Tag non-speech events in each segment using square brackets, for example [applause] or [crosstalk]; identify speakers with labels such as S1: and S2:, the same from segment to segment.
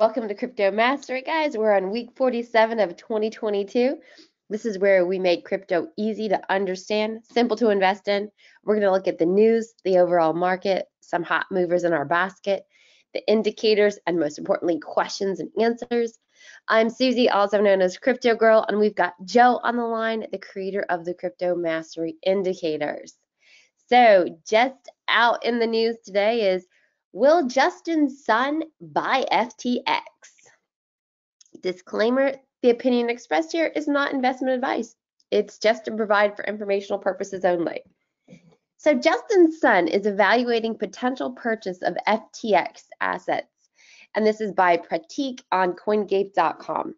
S1: Welcome to Crypto Mastery, guys. We're on week 47 of 2022. This is where we make crypto easy to understand, simple to invest in. We're going to look at the news, the overall market, some hot movers in our basket, the indicators, and most importantly, questions and answers. I'm Susie, also known as Crypto Girl, and we've got Joe on the line, the creator of the Crypto Mastery Indicators. So, just out in the news today is Will Justin Sun buy FTX? Disclaimer the opinion expressed here is not investment advice. It's just to provide for informational purposes only. So, Justin Sun is evaluating potential purchase of FTX assets, and this is by Pratik on CoinGape.com.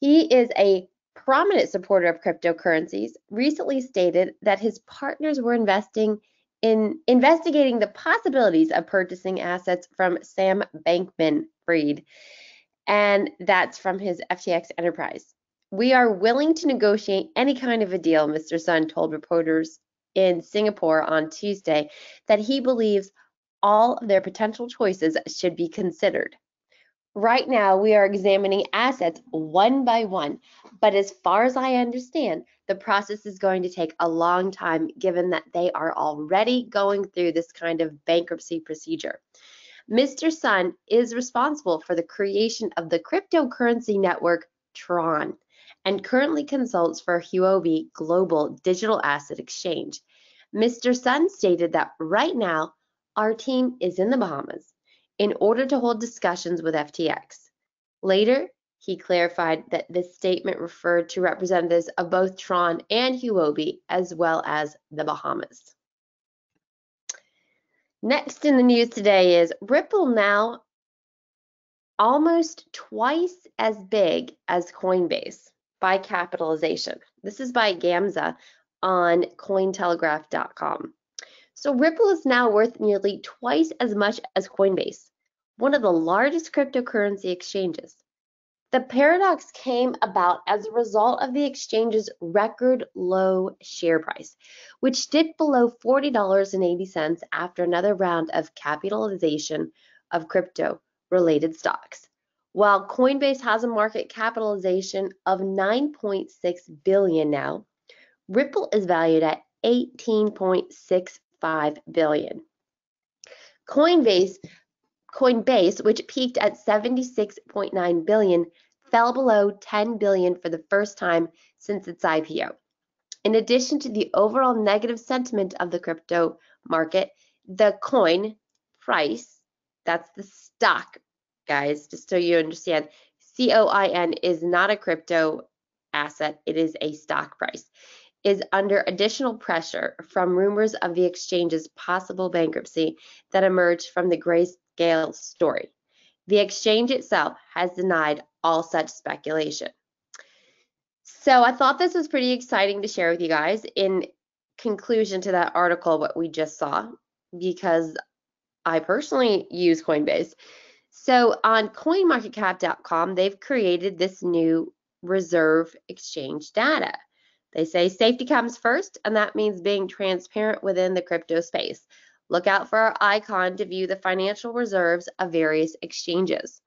S1: He is a prominent supporter of cryptocurrencies, recently stated that his partners were investing in investigating the possibilities of purchasing assets from Sam Bankman Fried, and that's from his FTX enterprise. We are willing to negotiate any kind of a deal, Mr. Sun told reporters in Singapore on Tuesday that he believes all of their potential choices should be considered. Right now, we are examining assets one by one, but as far as I understand, the process is going to take a long time given that they are already going through this kind of bankruptcy procedure. Mr. Sun is responsible for the creation of the cryptocurrency network Tron and currently consults for Huobi Global Digital Asset Exchange. Mr. Sun stated that right now, our team is in the Bahamas in order to hold discussions with FTX. Later, he clarified that this statement referred to representatives of both Tron and Huobi, as well as the Bahamas. Next in the news today is Ripple now almost twice as big as Coinbase by capitalization. This is by Gamza on Cointelegraph.com. So Ripple is now worth nearly twice as much as Coinbase, one of the largest cryptocurrency exchanges. The paradox came about as a result of the exchange's record low share price, which dipped below $40.80 after another round of capitalization of crypto related stocks. While Coinbase has a market capitalization of 9.6 billion now, Ripple is valued at 18.65 billion. Coinbase, Coinbase, which peaked at 76.9 billion, fell below 10 billion for the first time since its IPO. In addition to the overall negative sentiment of the crypto market, the coin price, that's the stock, guys, just so you understand, COIN is not a crypto asset, it is a stock price is under additional pressure from rumors of the exchange's possible bankruptcy that emerged from the Grayscale story. The exchange itself has denied all such speculation. So I thought this was pretty exciting to share with you guys in conclusion to that article, what we just saw, because I personally use Coinbase. So on coinmarketcap.com, they've created this new reserve exchange data. They say safety comes first, and that means being transparent within the crypto space. Look out for our icon to view the financial reserves of various exchanges.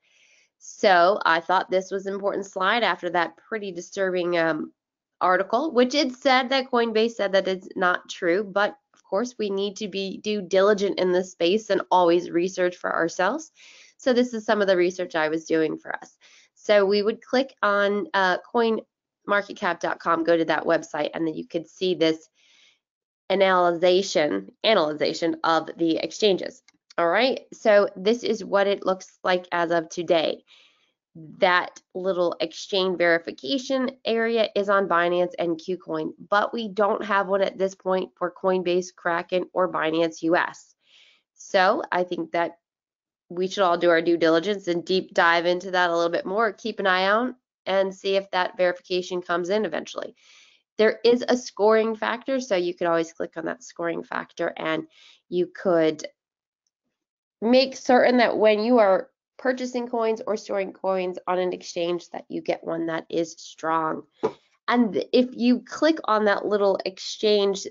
S1: So I thought this was an important slide after that pretty disturbing um, article, which it said that Coinbase said that it's not true, but of course we need to be due diligent in this space and always research for ourselves. So this is some of the research I was doing for us. So we would click on uh, Coin marketcap.com, go to that website, and then you could see this analyzation, analyzation of the exchanges. All right, so this is what it looks like as of today. That little exchange verification area is on Binance and KuCoin, but we don't have one at this point for Coinbase, Kraken, or Binance US. So I think that we should all do our due diligence and deep dive into that a little bit more. Keep an eye out and see if that verification comes in eventually. There is a scoring factor, so you could always click on that scoring factor and you could make certain that when you are purchasing coins or storing coins on an exchange that you get one that is strong. And if you click on that little exchange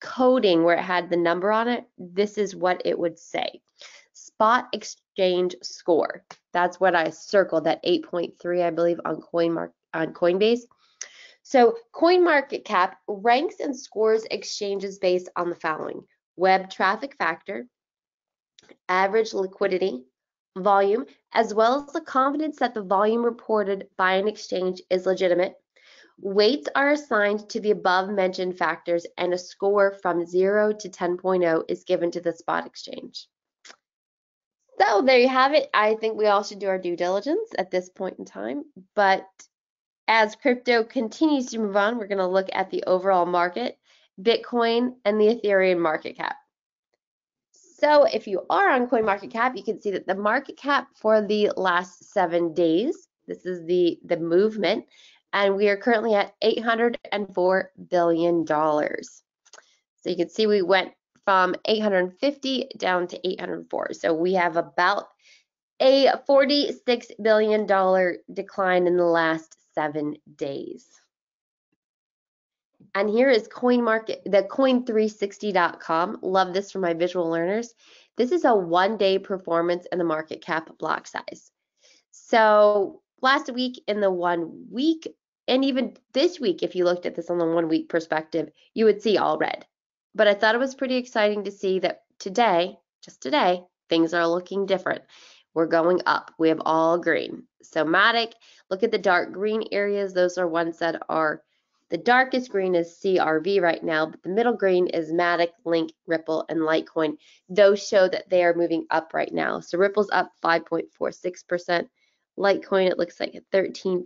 S1: coding where it had the number on it, this is what it would say. Spot exchange score. That's what I circled, that 8.3, I believe, on CoinMark on Coinbase. So CoinMarketCap ranks and scores exchanges based on the following: web traffic factor, average liquidity, volume, as well as the confidence that the volume reported by an exchange is legitimate. Weights are assigned to the above mentioned factors and a score from 0 to 10.0 is given to the spot exchange. So there you have it. I think we all should do our due diligence at this point in time. But as crypto continues to move on, we're going to look at the overall market, Bitcoin, and the Ethereum market cap. So if you are on CoinMarketCap, you can see that the market cap for the last seven days, this is the, the movement, and we are currently at $804 billion. So you can see we went from 850 down to 804. So we have about a $46 billion decline in the last seven days. And here is coin market, the coin360.com. Love this for my visual learners. This is a one day performance in the market cap block size. So last week in the one week, and even this week, if you looked at this on the one week perspective, you would see all red. But I thought it was pretty exciting to see that today, just today, things are looking different. We're going up. We have all green. So Matic, look at the dark green areas. Those are ones that are the darkest green is CRV right now, but the middle green is Matic, Link, Ripple, and Litecoin. Those show that they are moving up right now. So Ripple's up 5.46%. Litecoin, it looks like 13%.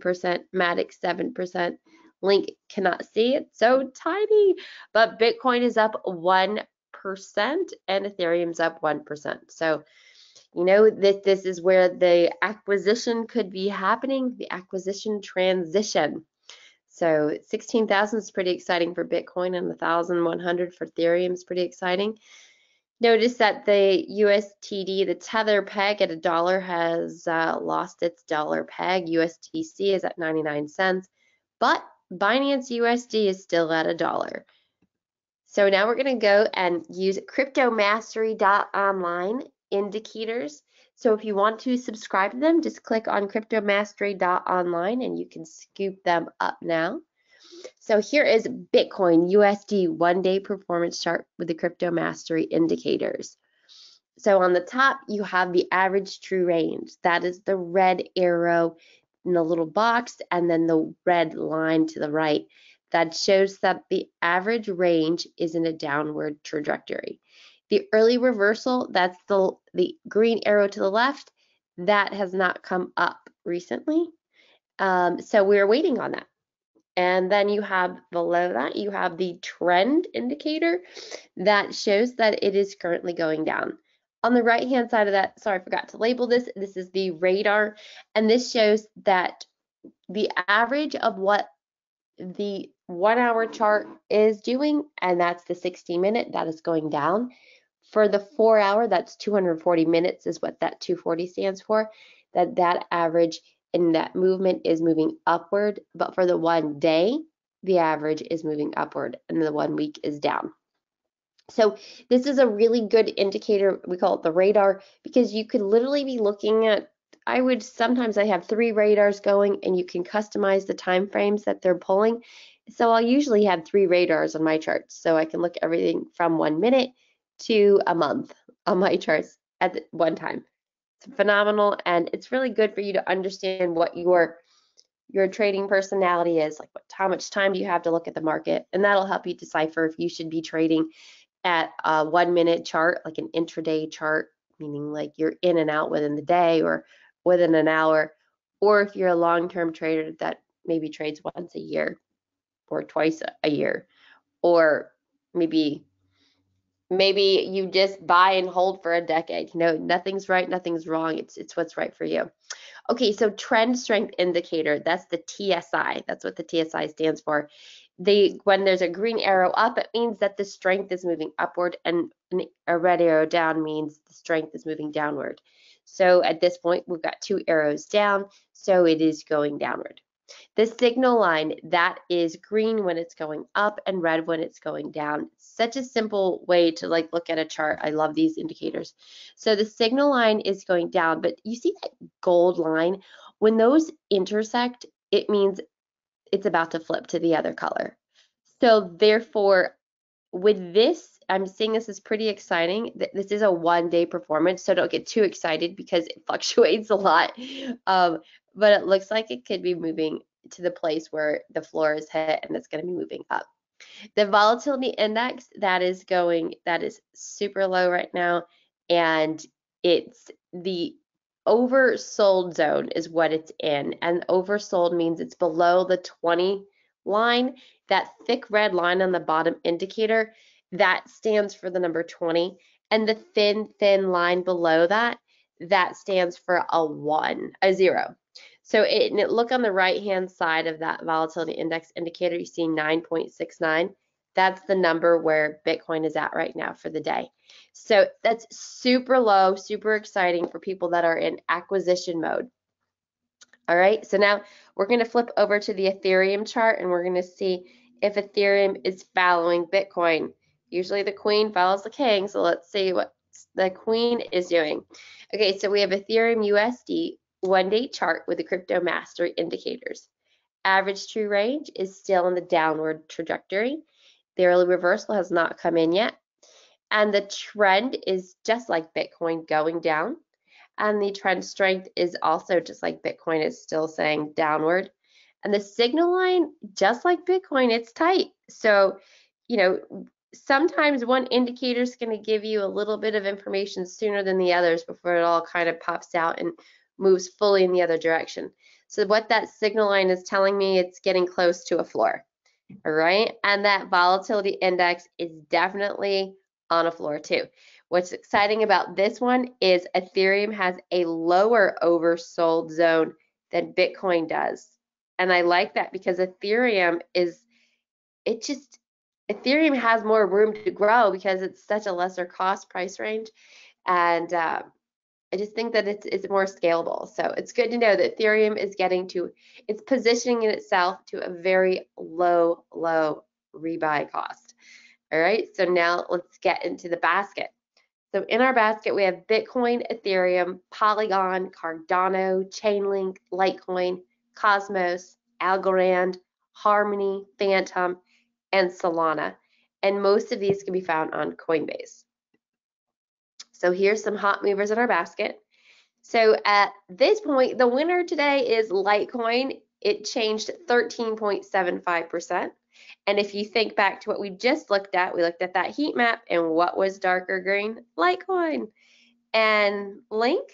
S1: Matic, 7%. Link cannot see it, so tiny. But Bitcoin is up 1% and Ethereum's up 1%. So you know that this is where the acquisition could be happening, the acquisition transition. So 16,000 is pretty exciting for Bitcoin and 1,100 for Ethereum is pretty exciting. Notice that the USTD, the tether peg at a dollar has uh, lost its dollar peg. USTC is at 99 cents, but Binance USD is still at a dollar. So now we're going to go and use cryptomastery.online indicators. So if you want to subscribe to them, just click on cryptomastery.online and you can scoop them up now. So here is Bitcoin USD one day performance chart with the Crypto Mastery indicators. So on the top, you have the average true range. That is the red arrow in the little box and then the red line to the right. That shows that the average range is in a downward trajectory. The early reversal, that's the, the green arrow to the left, that has not come up recently. Um, so we're waiting on that. And then you have below that, you have the trend indicator that shows that it is currently going down. On the right hand side of that, sorry, I forgot to label this. This is the radar, and this shows that the average of what the one hour chart is doing, and that's the 60 minute, that is going down. For the four hour, that's 240 minutes is what that 240 stands for, that that average in that movement is moving upward. But for the one day, the average is moving upward and the one week is down. So this is a really good indicator. We call it the radar because you could literally be looking at I would sometimes I have three radars going and you can customize the time frames that they're pulling. So I'll usually have three radars on my charts. So I can look everything from one minute to a month on my [laughs] charts at one time. It's phenomenal and it's really good for you to understand what your your trading personality is, like what, how much time do you have to look at the market, and that'll help you decipher if you should be trading at a one minute chart, like an intraday chart, meaning like you're in and out within the day or within an hour, or if you're a long term trader that maybe trades once a year or twice a year, or maybe maybe you just buy and hold for a decade. You know, nothing's right, nothing's wrong. It's it's what's right for you. Okay, so trend strength indicator, that's the TSI. That's what the TSI stands for. The when there's a green arrow up, it means that the strength is moving upward and a red arrow down means the strength is moving downward. So at this point, we've got two arrows down, so it is going downward. The signal line, that is green when it's going up and red when it's going down. Such a simple way to like look at a chart. I love these indicators. So the signal line is going down, but you see that gold line? When those intersect, it means it's about to flip to the other color. So therefore, with this, I'm seeing this is pretty exciting. This is a one day performance, so don't get too excited because it [laughs] fluctuates a lot. Um, but it looks like it could be moving to the place where the floor is hit and it's going to be moving up. The volatility index that is going, that is super low right now. And it's the oversold zone is what it's in. And oversold means it's below the 20 line. That thick red line on the bottom indicator, that stands for the number 20. And the thin, thin line below that, that stands for a one, a zero. So it, it, look on the right hand side of that volatility index indicator, you see 9.69. That's the number where Bitcoin is at right now for the day. So that's super low, super exciting for people that are in acquisition mode. All right, so now we're going to flip over to the Ethereum chart and we're going to see if Ethereum is following Bitcoin. Usually the queen follows the king, so let's see what the queen is doing. Okay, so we have Ethereum USD one day chart with the crypto mastery indicators. Average true range is still in the downward trajectory. The early reversal has not come in yet. And the trend is just like Bitcoin going down. And the trend strength is also just like Bitcoin is still saying downward. And the signal line, just like Bitcoin, it's tight. So, you know, sometimes one indicator is going to give you a little bit of information sooner than the others before it all kind of pops out and moves fully in the other direction. So what that signal line is telling me, it's getting close to a floor, all right? And that volatility index is definitely on a floor too. What's exciting about this one is Ethereum has a lower oversold zone than Bitcoin does. And I like that because Ethereum is, it just, Ethereum has more room to grow because it's such a lesser cost price range. And uh, I just think that it's, it's more scalable. So it's good to know that Ethereum is getting to, it's positioning itself to a very low, low rebuy cost. All right, so now let's get into the basket. So in our basket, we have Bitcoin, Ethereum, Polygon, Cardano, Chainlink, Litecoin, Cosmos, Algorand, Harmony, Fantom, and Solana. And most of these can be found on Coinbase. So here's some hot movers in our basket. So at this point, the winner today is Litecoin. It changed 13.75%. And if you think back to what we just looked at, we looked at that heat map and what was darker green? Litecoin. And Link,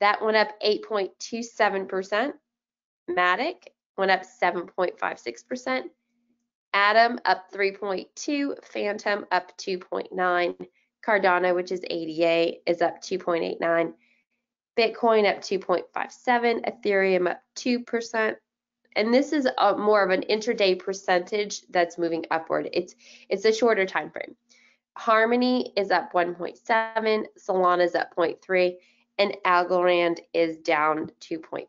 S1: that went up 8.27%. Matic went up 7.56%. Atom up 3.2, Fantom up 2.9, Cardano, which is ADA, is up 2.89. Bitcoin up 2.57, Ethereum up 2%. And this is a, more of an intraday percentage that's moving upward. It's it's a shorter time frame. Harmony is up 1.7, Solana is up 0.3, and Algorand is down 2.3.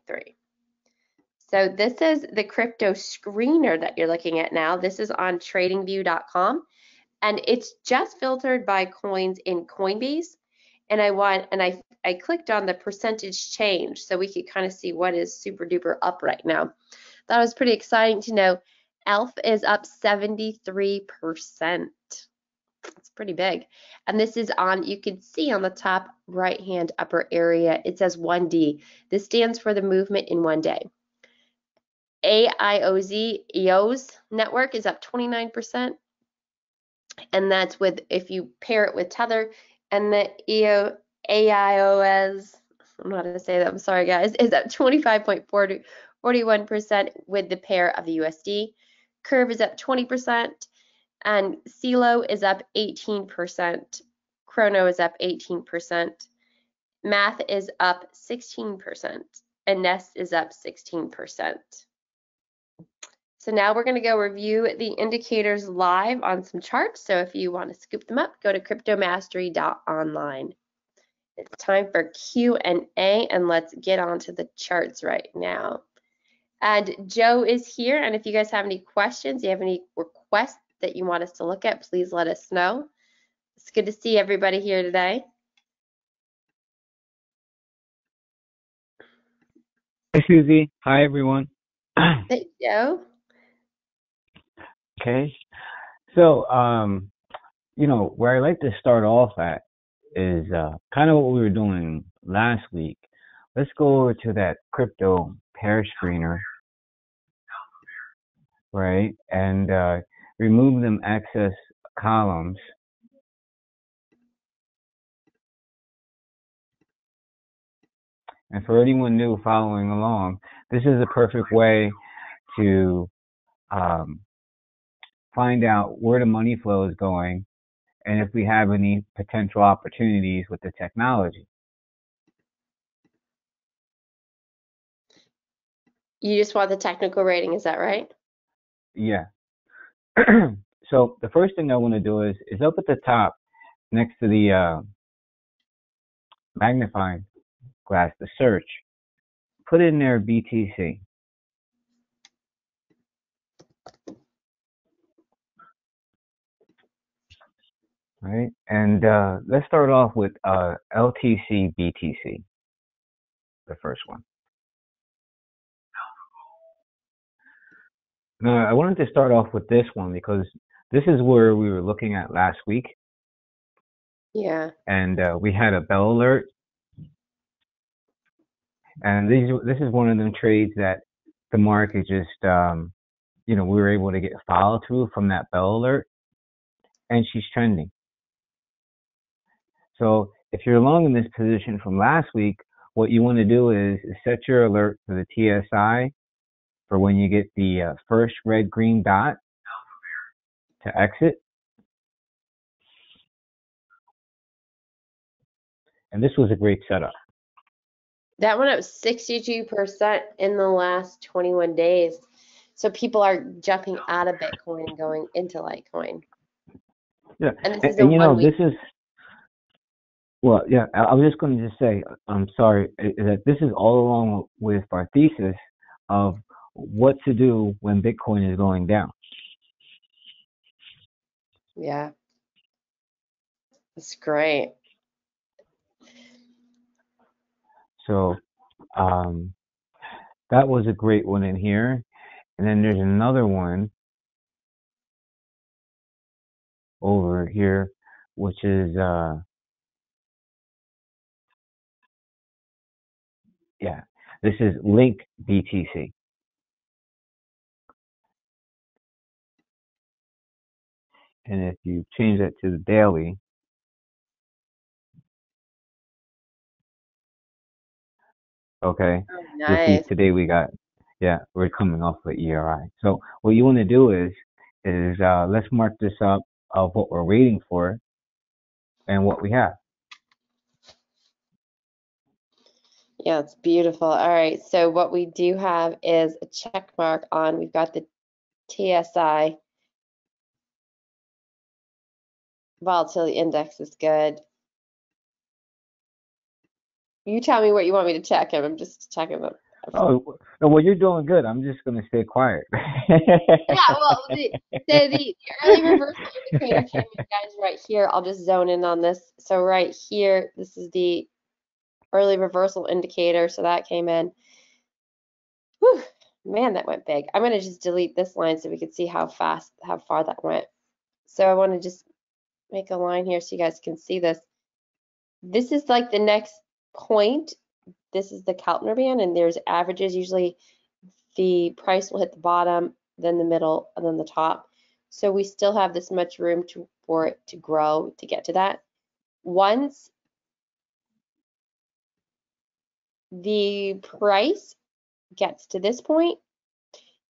S1: So this is the crypto screener that you're looking at now. This is on tradingview.com and it's just filtered by coins in Coinbase. And I want, and I, I clicked on the percentage change so we could kind of see what is super duper up right now. That was pretty exciting to know. ELF is up 73%. It's pretty big. And this is on, you can see on the top right hand upper area, it says 1D. This stands for the movement in one day. AIOZ EOS network is up 29% and that's with if you pair it with Tether and the EO AIOS, I'm not gonna say that, I'm sorry guys, is at 25.41% with the pair of the USD. Curve is up 20% and CELO is up 18%. Chrono is up 18%. Math is up 16% and Nest is up 16%. So now we're going to go review the indicators live on some charts. So if you want to scoop them up, go to cryptomastery.online. It's time for Q&A and let's get on to the charts right now. And Joe is here. And if you guys have any questions, you have any requests that you want us to look at, please let us know. It's good to see everybody here today.
S2: Hi, Susie. Hi, everyone.
S1: Hey, Joe.
S2: Okay. So, um, you know, where I like to start off at is uh, kind of what we were doing last week. Let's go over to that crypto pair screener, right? And uh, remove them excess columns. And for anyone new following along, this is a perfect way to um, find out where the money flow is going and if we have any potential opportunities with the technology.
S1: You just want the technical rating, is that right?
S2: Yeah. [clears throat] so the first thing I want to do is is up at the top next to the uh, magnifying glass, the search, put in there BTC. Right, and uh, let's start off with uh, LTC BTC, the first one. Now, I wanted to start off with this one because this is where we were looking at last week.
S1: Yeah.
S2: And uh, we had a bell alert and these, this is one of them trades that the market just, um, you know, we were able to get follow through from that bell alert, and she's trending. So if you're long in this position from last week, what you want to do is, set your alert for the TSI for when you get the uh, first red green dot to exit. And this was a great setup.
S1: That went up 62% in the last 21 days. So people are jumping out of Bitcoin and going into Litecoin.
S2: Yeah. And, and, and you know, this is, well, yeah, I was just going to just say, I'm sorry, that this is all along with our thesis of what to do when Bitcoin is going down.
S1: Yeah. That's great.
S2: So um, that was a great one in here. And then there's another one over here, which is uh, yeah, this is Link BTC. And if you change that to the daily, Okay.
S1: Oh, nice.
S2: see, today we got, yeah, we're coming off of ERI. So what you want to do is, is uh, let's mark this up of what we're waiting for and what we have.
S1: Yeah, it's beautiful. All right, so what we do have is a check mark on, we've got the TSI. Volatility index is good. You tell me what you want me to check him. I'm just checking them.
S2: Oh, well, you're doing good. I'm just going to stay quiet.
S1: yeah, well, the, the, the early reversal [laughs] indicator came in, guys, right here. I'll just zone in on this. So right here, this is the early reversal indicator. So that came in. Whew, man, that went big. I'm going to just delete this line so we can see how fast, how far that went. So I want to just make a line here so you guys can see this. This is like the next point, this is the Keltner band, and there's averages. Usually the price will hit the bottom, then the middle, and then the top. So we still have this much room to, for it to grow to get to that. Once the price gets to this point,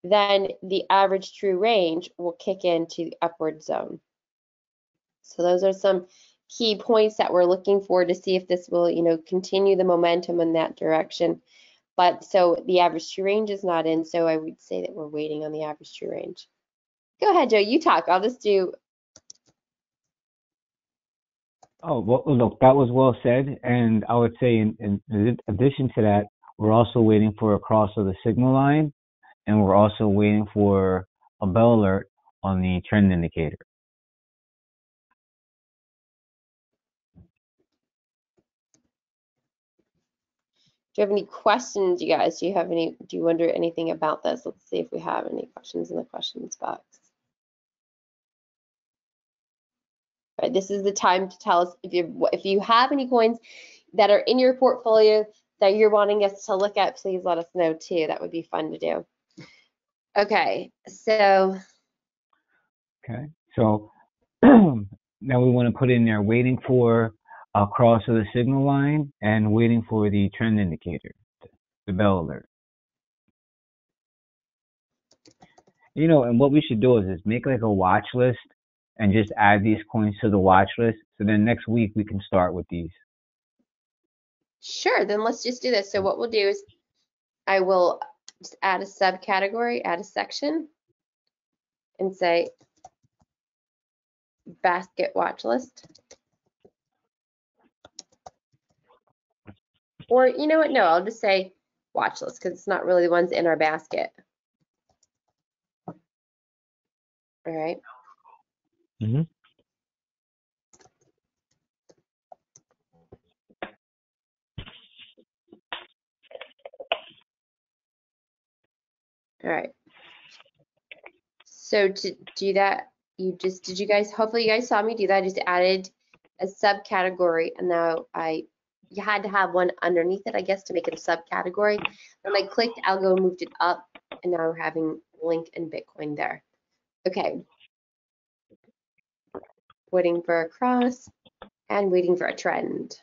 S1: then the average true range will kick into the upward zone. So those are some key points that we're looking for to see if this will, you know, continue the momentum in that direction. But so the average true range is not in, so I would say that we're waiting on the average true range. Go ahead, Joe, you talk. I'll just do.
S2: Oh, well, look, that was well said. And I would say, in, in addition to that, we're also waiting for a cross of the signal line and we're also waiting for a bell alert on the trend indicator.
S1: Do you have any questions, you guys? Do you have any, do you wonder anything about this? Let's see if we have any questions in the questions box. Right, this is the time to tell us if you if you have any coins that are in your portfolio that you're wanting us to look at, please let us know too. That would be fun to do. Okay, so.
S2: Okay, so [clears throat] now we want to put in there waiting for a cross of the signal line and waiting for the trend indicator, the bell alert. You know, and what we should do is, is make like a watch list and just add these coins to the watch list. So then next week we can start with these.
S1: Sure, then let's just do this. So mm. what we'll do is I will just add a subcategory, add a section, and say basket watch list. Or you know what? No, I'll just say watch list because it's not really the ones in our basket. All right.
S2: Mm-hmm.
S1: All right. So to do that, you just, did you guys, hopefully you guys saw me do that. I just added a subcategory and now I, you had to have one underneath it, I guess, to make it a subcategory. Then I clicked algo, moved it up, and now we're having link and Bitcoin there. Okay. Waiting for a cross and waiting for a trend.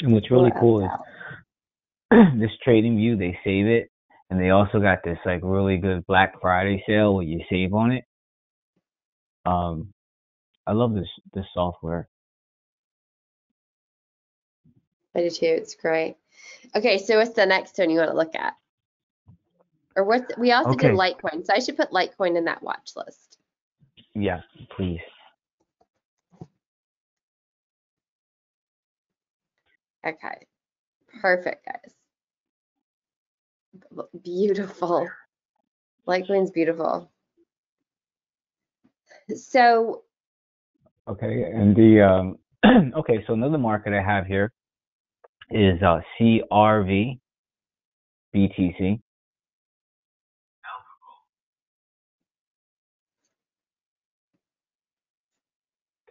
S2: And what's really cool is [clears throat] this trading view, they save it, and they also got this like really good Black Friday sale where you save on it. Um, I love this this software.
S1: I do too. It's great. Okay, so what's the next one you want to look at? Or what? We also
S2: Okay.
S1: did Litecoin, so I should put Litecoin in that watch list.
S2: Yeah, please.
S1: Okay, perfect, guys. Beautiful. Litecoin's beautiful. So
S2: Okay, and the um, [clears throat] okay, so another market I have here is uh, CRV BTC.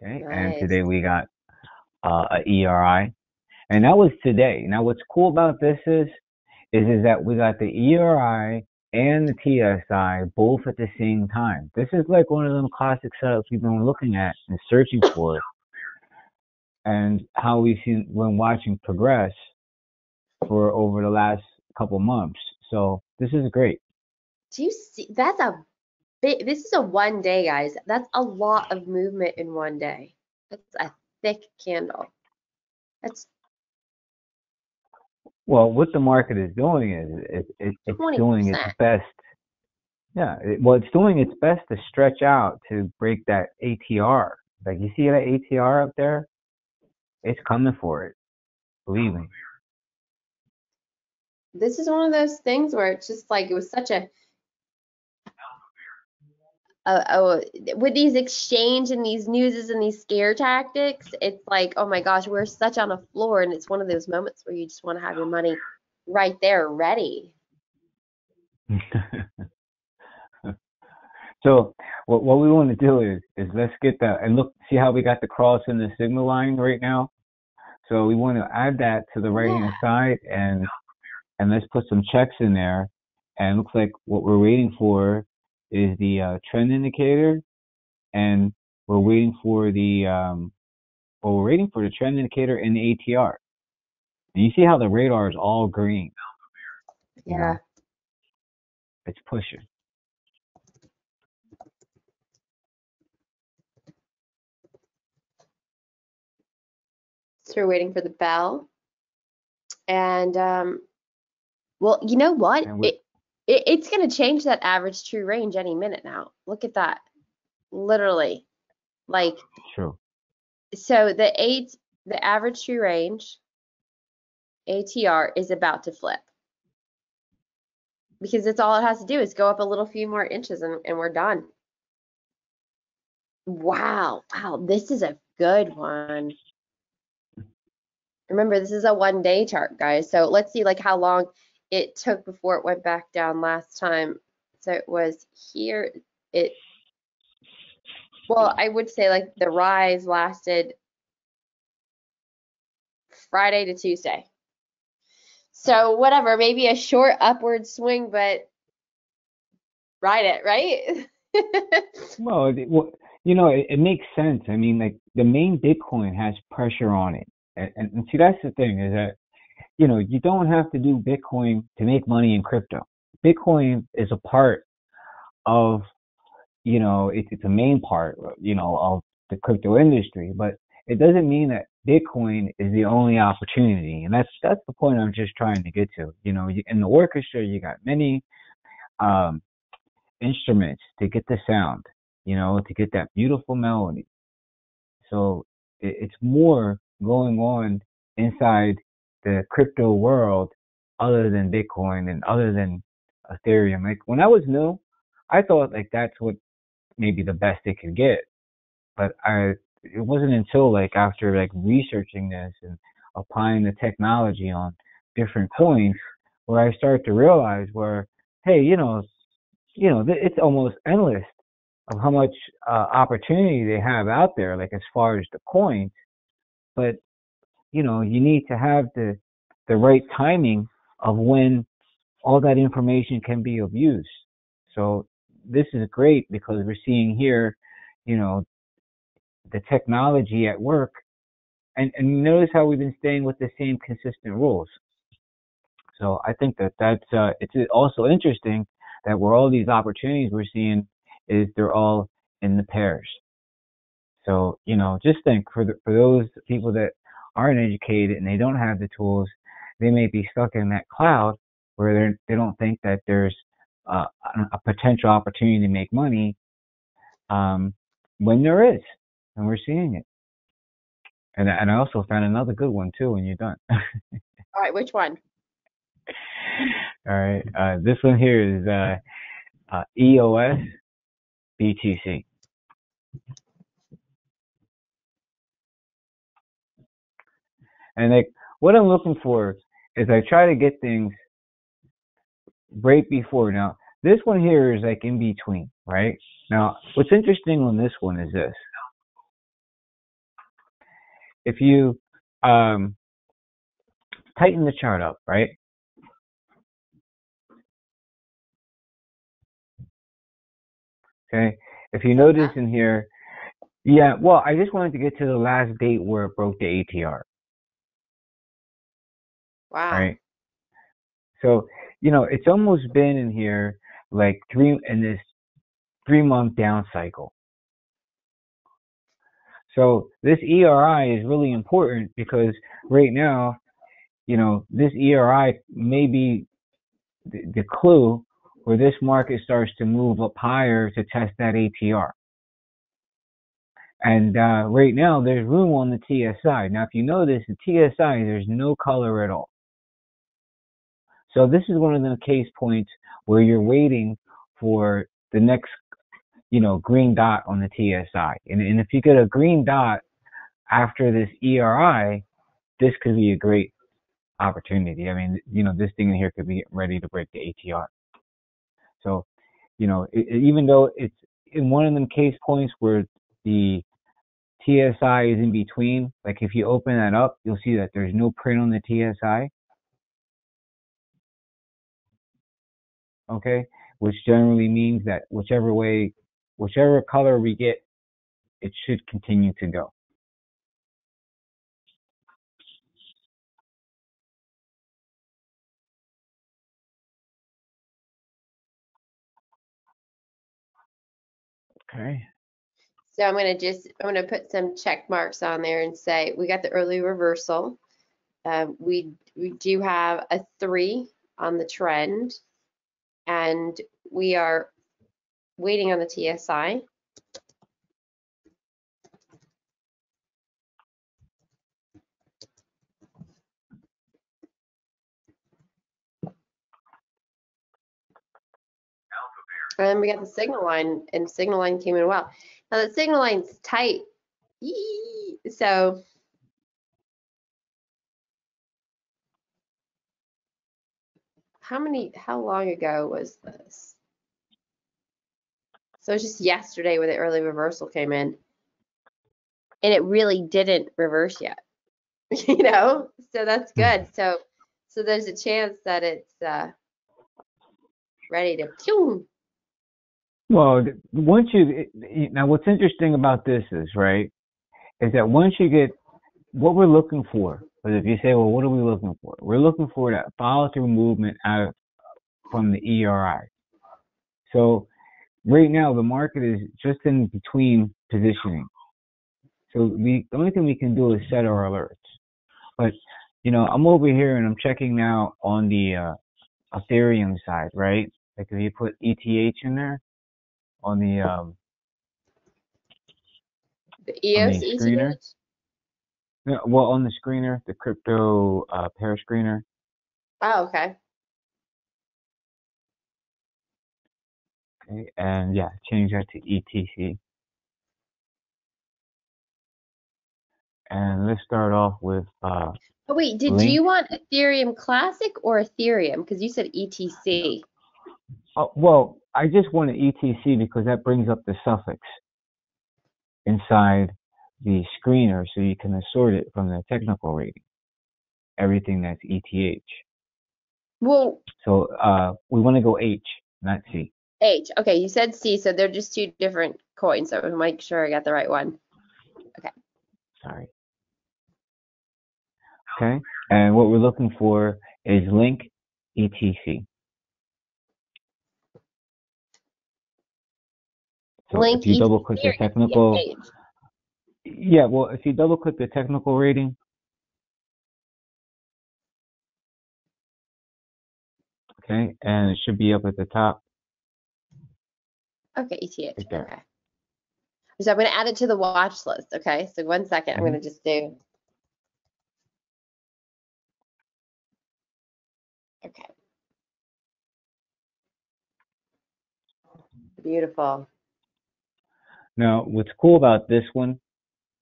S2: Okay, and today we got uh, a ERI, and that was today. Now, what's cool about this is, is is that we got the ERI and the TSI both at the same time. This is like one of them classic setups we've been looking at and searching for, and how we've seen when watching progress for over the last couple months. So this is great.
S1: do you see? That's a. This is a one day, guys. That's a lot of movement in one day. That's a thick candle. That's
S2: Well, what the market is doing is it, it, it's doing its
S1: 20%.
S2: best. Yeah, it, well, it's doing its best to stretch out to break that ATR. Like you see that ATR up there, it's coming for it. Believe me.
S1: this is one of those things where it's just like it was such a uh, oh, with these exchange and these newses and these scare tactics, it's like, oh my gosh, we're such on a floor, and it's one of those moments where you just want to have your money right there, ready. [laughs]
S2: so what what we want to do is is let's get that and look see how we got the cross in the signal line right now. So we want to add that to the right hand side and and let's put some checks in there. And it looks like what we're waiting for is the uh, trend indicator, and we're waiting for the um, well, we're waiting for the trend indicator and the ATR. And you see how the radar is all green. you know?
S1: Yeah.
S2: It's pushing.
S1: So we're waiting for the bell. And um, well, you know what? It, it it's gonna change that average true range any minute now. Look at that. Literally. Like
S2: True.
S1: so the eight the average true range ATR is about to flip. Because it's all it has to do is go up a little few more inches and, and we're done. Wow, wow, this is a good one. Remember, this is a one day chart, guys. So let's see like how long it took before it went back down last time. So it was here, it, well, I would say like the rise lasted Friday to Tuesday. So whatever, maybe a short upward swing, but ride it, right? [laughs]
S2: Well, it, well, you know, it, it makes sense. I mean, like the main Bitcoin has pressure on it, and, and, and see that's the thing is that you know you don't have to do Bitcoin to make money in crypto. Bitcoin is a part of you know it, it's a main part you know of the crypto industry, but it doesn't mean that Bitcoin is the only opportunity, and that's that's the point I'm just trying to get to. You know, in the orchestra, you got many um, instruments to get the sound, you know, to get that beautiful melody. So it, it's more going on inside the crypto world other than Bitcoin and other than Ethereum. Like when I was new, I thought like that's what maybe the best it could get. But I it wasn't until like after like researching this and applying the technology on different coins where I started to realize where hey, you know, you know, it's almost endless of how much uh, opportunity they have out there, like as far as the coins. But you know, you need to have the the right timing of when all that information can be of use. So this is great because we're seeing here, you know, the technology at work, and and notice how we've been staying with the same consistent rules. So I think that that's uh, it's also interesting that where all these opportunities we're seeing is they're all in the pairs. So, you know, just think for the, for those people that aren't educated and they don't have the tools, they may be stuck in that cloud where they they don't think that there's uh, a potential opportunity to make money um, when there is, and we're seeing it. And and I also found another good one too when you're done. [laughs]
S1: All right, which one?
S2: All right. Uh, this one here is uh, uh, EOS BTC. And like what I'm looking for is I try to get things right before. Now, this one here is like in between, right? Now, what's interesting on this one is this. If you um, tighten the chart up, right? Okay. If you notice in here, yeah, well, I just wanted to get to the last date where it broke the ATR.
S1: Wow.
S2: Right. So, you know, it's almost been in here like three in this three month down cycle. So this ERI is really important because right now, you know, this ERI may be the, the clue where this market starts to move up higher to test that ATR. And uh, right now, there's room on the TSI. Now, if you notice, the TSI, there's no color at all. So this is one of the case points where you're waiting for the next, you know, green dot on the TSI. And, and if you get a green dot after this ERI, this could be a great opportunity. I mean, you know, this thing in here could be ready to break the ATR. So, you know, it, even though it's in one of them case points where the TSI is in between, like if you open that up, you'll see that there's no print on the TSI. Okay, which generally means that whichever way, whichever color we get, it should continue to go. Okay.
S1: So I'm going to just, I'm going to put some check marks on there and say, we got the early reversal. Uh, we, we do have a three on the trend and we are waiting on the TSI. And we got the signal line, and signal line came in well. Now the signal line's tight, so how many? How long ago was this? So it's just yesterday where the early reversal came in, and it really didn't reverse yet. [laughs] you know, so that's good. So so there's a chance that it's uh, ready to. Pew!
S2: Well, once you now, what's interesting about this is right, is that once you get what we're looking for. But if you say, well, what are we looking for? We're looking for that follow through movement out of, from the ERI. So right now the market is just in between positioning. So we, the only thing we can do is set our alerts. But you know, I'm over here and I'm checking now on the uh, Ethereum side, right? Like if you put ETH in there on the um,
S1: The
S2: On the screener?
S1: ETH?
S2: No, well on the screener, the crypto uh, pair screener.
S1: Oh, okay.
S2: Okay, and yeah, change that to ETC. And let's start off with uh,
S1: Oh, wait, did
S2: Link.
S1: you want Ethereum Classic or Ethereum? Because you said ETC.
S2: Oh, well, I just wanted ETC because that brings up the suffix inside the screener so you can assort it from the technical rating. Everything that's ETH.
S1: Well,
S2: So uh, we want to go H, not C.
S1: H. Okay, you said C, so they're just two different coins. So make sure I got the right one. Okay.
S2: Sorry. Okay. And what we're looking for is link ETC. So
S1: Link
S2: if you
S1: ETC
S2: double click the technical? Yeah, well, if you double click the technical rating, okay, and it should be up at the top.
S1: Okay, ETH.
S2: Right there.
S1: Okay. So I'm going to add it to the watch list. Okay, so one second. I'm
S2: Mhm.
S1: going to just do. Okay. Beautiful.
S2: Now, what's cool about this one,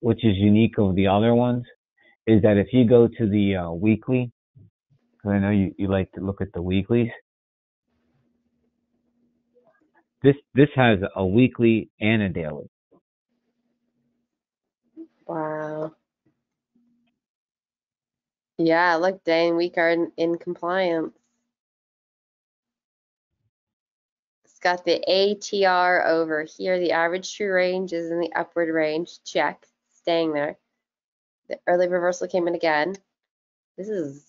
S2: which is unique of the other ones, is that if you go to the uh, weekly, because I know you, you like to look at the weeklies, this this has a weekly and a daily.
S1: Wow. Yeah, look, day and week are in, in compliance. It's got the ATR over here. The average true range is in the upward range. Check. Staying there. The early reversal came in again. This is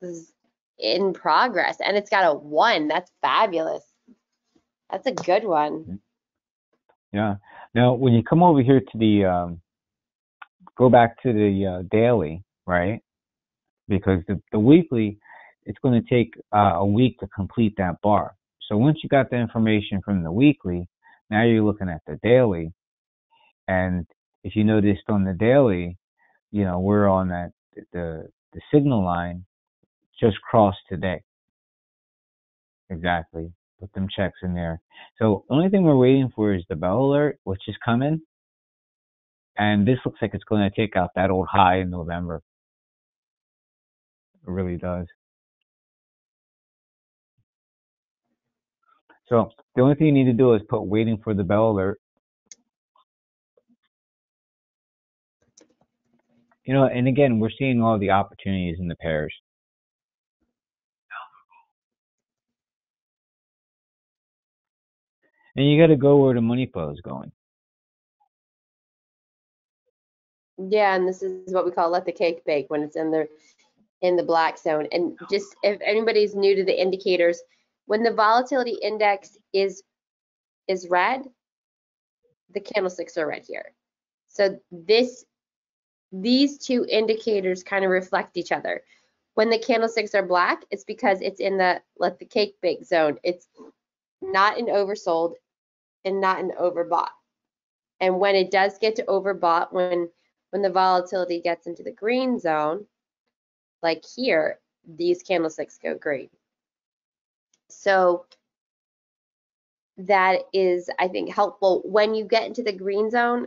S1: this is in progress. And it's got a one. That's fabulous. That's a good one.
S2: Yeah. Now, when you come over here to the, um, go back to the uh, daily, right? Because the, the weekly, it's going to take uh, a week to complete that bar. So once you got the information from the weekly, now you're looking at the daily. And if you noticed on the daily, you know, we're on that, the, the signal line just crossed today. Exactly. Put them checks in there. So the only thing we're waiting for is the bell alert, which is coming. And this looks like it's going to take out that old high in November. It really does. So the only thing you need to do is put waiting for the bell alert. You know, and again, we're seeing all the opportunities in the pairs. And you got to go where the money flow is going.
S1: Yeah, and this is what we call let the cake bake when it's in the in the black zone. And just if anybody's new to the indicators, when the volatility index is is red, the candlesticks are red here. So this these two indicators kind of reflect each other. When the candlesticks are black, it's because it's in the let the cake bake zone. It's not an oversold and not an overbought. And when it does get to overbought, when when the volatility gets into the green zone, like here, these candlesticks go green. So that is, I think, helpful. When you get into the green zone,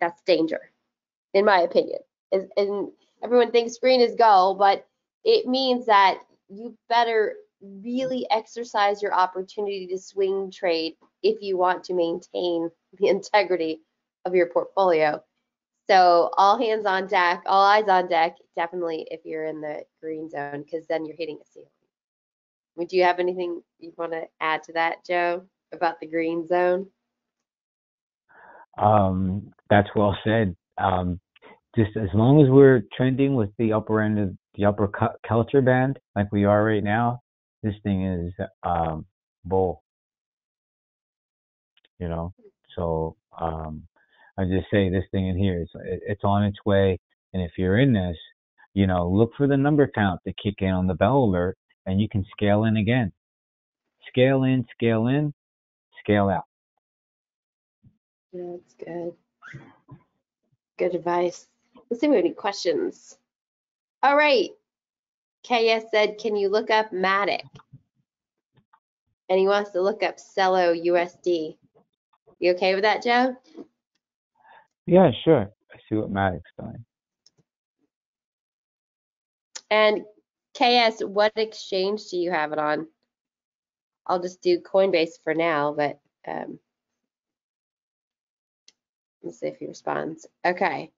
S1: that's danger, in my opinion. And, everyone thinks green is go, but it means that you better really exercise your opportunity to swing trade if you want to maintain [laughs] the integrity of your portfolio. So all hands on deck, all eyes on deck, definitely if you're in the green zone, because then you're hitting a ceiling. Would you have anything you want to add to that, Joe, about the green zone?
S2: Um, that's well said. Um, just as long as we're trending with the upper end of the upper Keltner band, like we are right now, this thing is um, bull. You know, so um, I just say this thing in here, it's, it's on its way. And if you're in this, you know, look for the number count to kick in on the bell alert and you can scale in again. Scale in, scale in, scale out.
S1: That's good. Good advice. Let's see if we have any questions. All right. KS said, can you look up Matic? And he wants to look up Celo USD. You okay with that, Joe?
S2: Yeah, sure. I see what Matic's doing.
S1: And KS, what exchange do you have it on? I'll just do Coinbase for now, but um, let's see if he responds. Okay.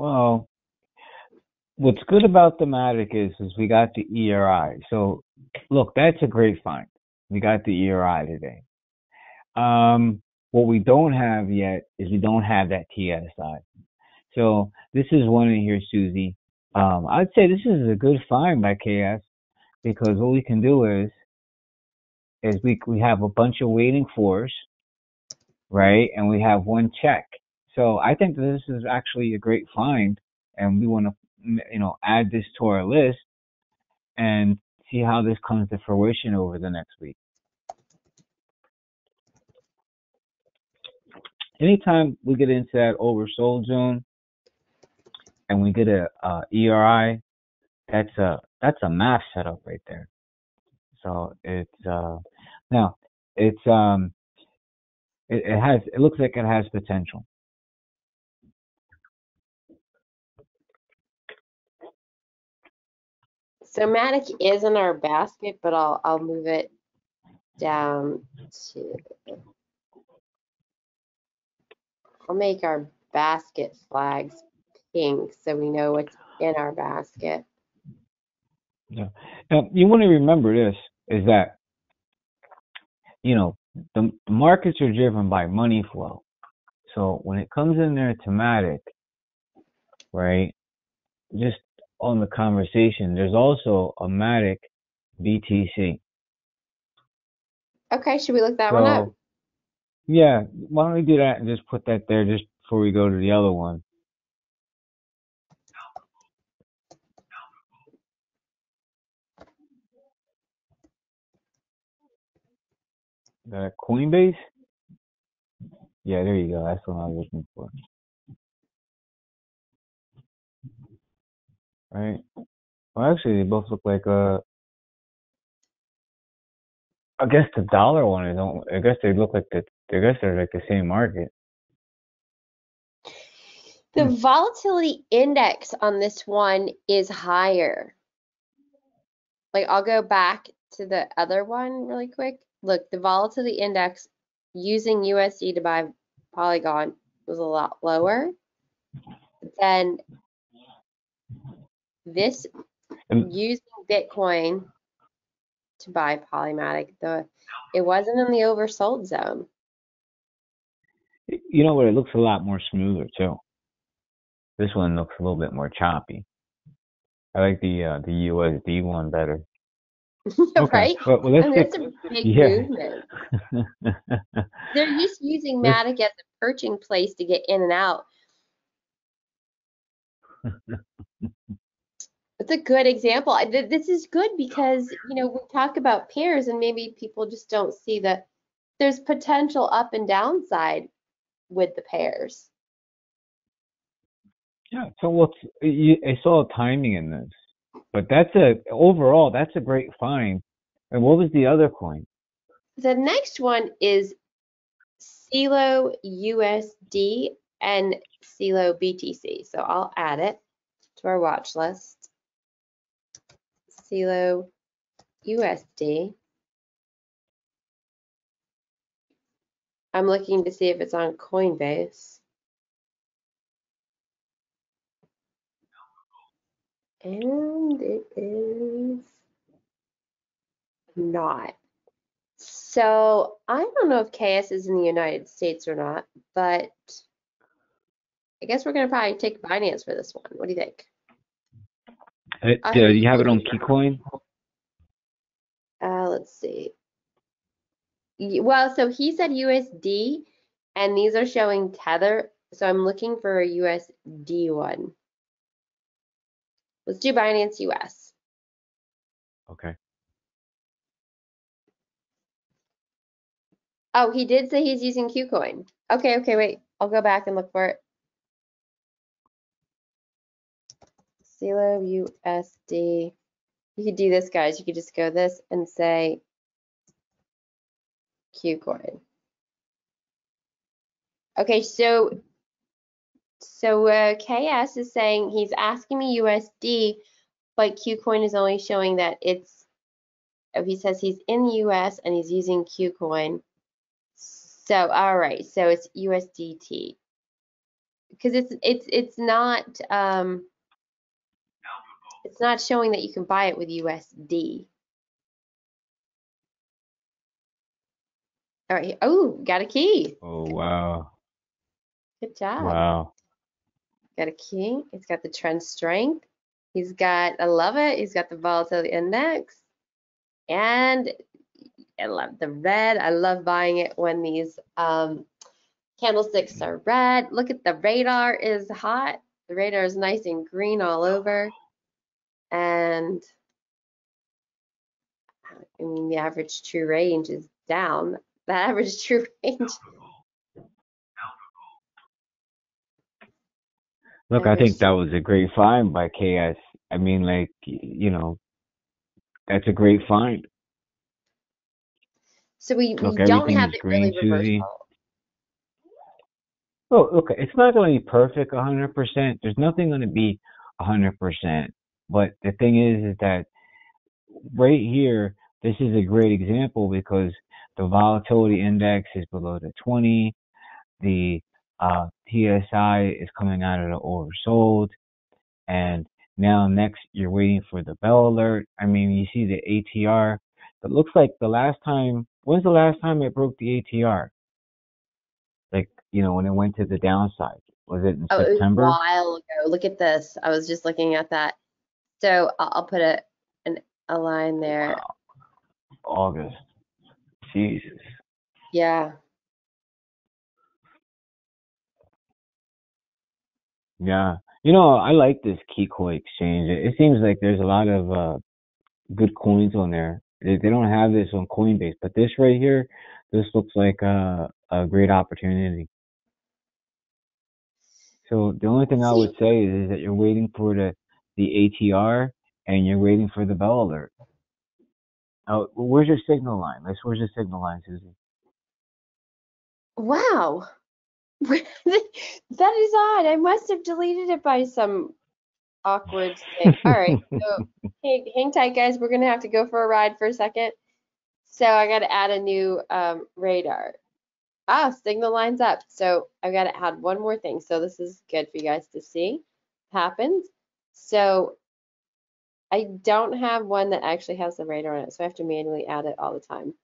S2: Well, what's good about the Matic is, is we got the ERI. So look, that's a great find. We got the ERI today. Um, what we don't have yet is we don't have that TSI. So this is one in here, Susie. Um, I'd say this is a good find by KS because what we can do is is we we have a bunch of waiting fors, right? And we have one check. So I think this is actually a great find, and we want to you know add this to our list and see how this comes to fruition over the next week. Anytime we get into that oversold zone and we get a, a ERI, that's a that's a math setup right there. So it's uh now it's um it, it has it looks like it has potential.
S1: So Matic is in our basket, but I'll I'll move it down to I'll make our basket flags pink so we know what's in our basket.
S2: Yeah. Now you want to remember this is that you know the, the markets are driven by money flow. So when it comes in there thematic, right? Just on the conversation, there's also a Matic BTC.
S1: Okay, should we look that so, one up?
S2: Yeah, why don't we do that and just put that there just before we go to the other one? The Coinbase? Yeah, there you go. That's what I was looking for. Right? Well, actually, they both look like a. I guess the dollar one is. I guess they look like the. I guess they're like the same market.
S1: The hmm. volatility index on this one is higher. Like I'll go back to the other one really quick look, the volatility index using USD to buy Polygon was a lot lower than this using Bitcoin to buy Polymatic. The it wasn't in the oversold zone.
S2: You know what? It looks a lot more smoother too. This one looks a little bit more choppy. I like the uh, the USD one better. [laughs]
S1: okay. right? Well, well, and that's a big yeah. movement. [laughs] They're just using Matic as a perching place to get in and out. [laughs] It's a good example. This is good because, you know, we talk about pairs and maybe people just don't see that there's potential up and downside with the pairs.
S2: Yeah, so what's you, I saw timing in this but that's a overall that's a great find And what was the other coin?
S1: The next one is CELO USD and CELO BTC. So I'll add it to our watch list. CELO USD. I'm looking to see if it's on Coinbase. And it is not. So I don't know if KS is in the United States or not, but I guess we're gonna probably take Binance for this one. What do you think?
S2: Uh, do you have it on. KuCoin?
S1: Uh, let's see. Well, so he said USD, and these are showing Tether. So I'm looking for a USD one. Let's do Binance US.
S2: Okay.
S1: Oh, he did say he's using KuCoin. Okay, okay, wait. I'll go back and look for it. CELO USD. You could do this, guys. You could just go this and say KuCoin. Okay, so so uh, KS is saying he's asking me USD, but KuCoin is only showing that it's. Oh, he says he's in the US and he's using KuCoin. So all right, so it's USDT because it's it's it's not um it's not showing that you can buy it with USD. All right. Oh, got a key.
S2: Oh wow.
S1: Good job.
S2: Wow.
S1: Got a key. It's got the trend strength. He's got, I love it. He's got the volatility index. And I love the red. I love buying it when these um, candlesticks are red. Look at the radar is hot. The radar is nice and green all over. And I mean, the average true range is down. [laughs] The average true [laughs] range.
S2: Look, I think that was a great find by KS. I mean, like, you know, that's a great find.
S1: So we, we
S2: Look,
S1: don't have it really
S2: green,
S1: reversed.
S2: Susie. Well, look, it's not going to be perfect 100%. There's nothing going to be 100%. But the thing is, is that right here, this is a great example because the volatility index is below the 20. The uh, PSI is coming out of the oversold. And now next, you're waiting for the bell alert. I mean, you see the ATR. It looks like the last time, when's the last time it broke the ATR? Like, you know, when it went to the downside. Was it in
S1: Oh, it was a while ago. Look at this. I was just looking at that. So I'll, I'll put a an, a line there.
S2: Wow. August. Jesus.
S1: Yeah.
S2: Yeah. You know, I like this KuCoin exchange. It, it seems like there's a lot of uh, good coins on there. They, they don't have this on Coinbase, but this right here, this looks like a, a great opportunity. So the only thing I would say is, that you're waiting for the, the ATR and you're waiting for the bell alert. Oh, where's your signal line? Let's, where's your signal line, Susie?
S1: wow. [laughs] that is odd. I must have deleted it by some awkward thing. All right. [laughs] So hang, hang tight, guys. We're gonna have to go for a ride for a second. So I got to add a new um, radar. Ah, signal lines up. So I've got to add one more thing. So this is good for you guys to see happens. So I don't have one that actually has the radar on it, so I have to manually add it all the time.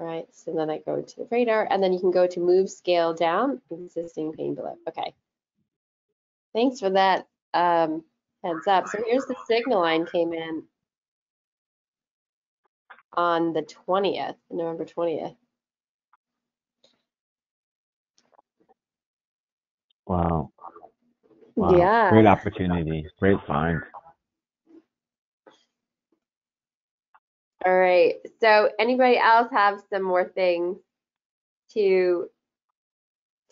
S1: All right, so then I go to the radar, and then you can go to move scale down, existing pane below. Okay. Thanks for that um, heads up. So here's the signal line came in on the 20th, November 20th.
S2: Wow. Wow.
S1: Yeah.
S2: Great opportunity. Great find.
S1: All right. So anybody else have some more things to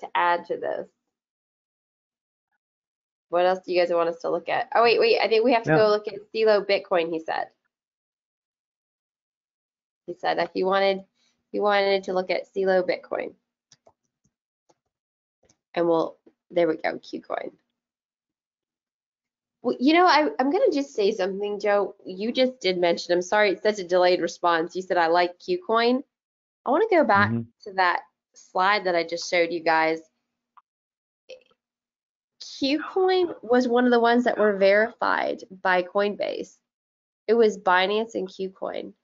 S1: to add to this? What else do you guys want us to look at? Oh, wait, wait. I think we have to
S2: No.
S1: go look at Celo Bitcoin, he said. He said that he wanted, he wanted to look at Celo Bitcoin. And we'll, there we go, KuCoin. Well, you know, I, I'm going to just say something, Joe. You just did mention, I'm sorry, it's such a delayed response. You said, I like KuCoin. I want to go back
S2: Mhm.
S1: to that slide that I just showed you guys. KuCoin was one of the ones that were verified by Coinbase. It was Binance and KuCoin.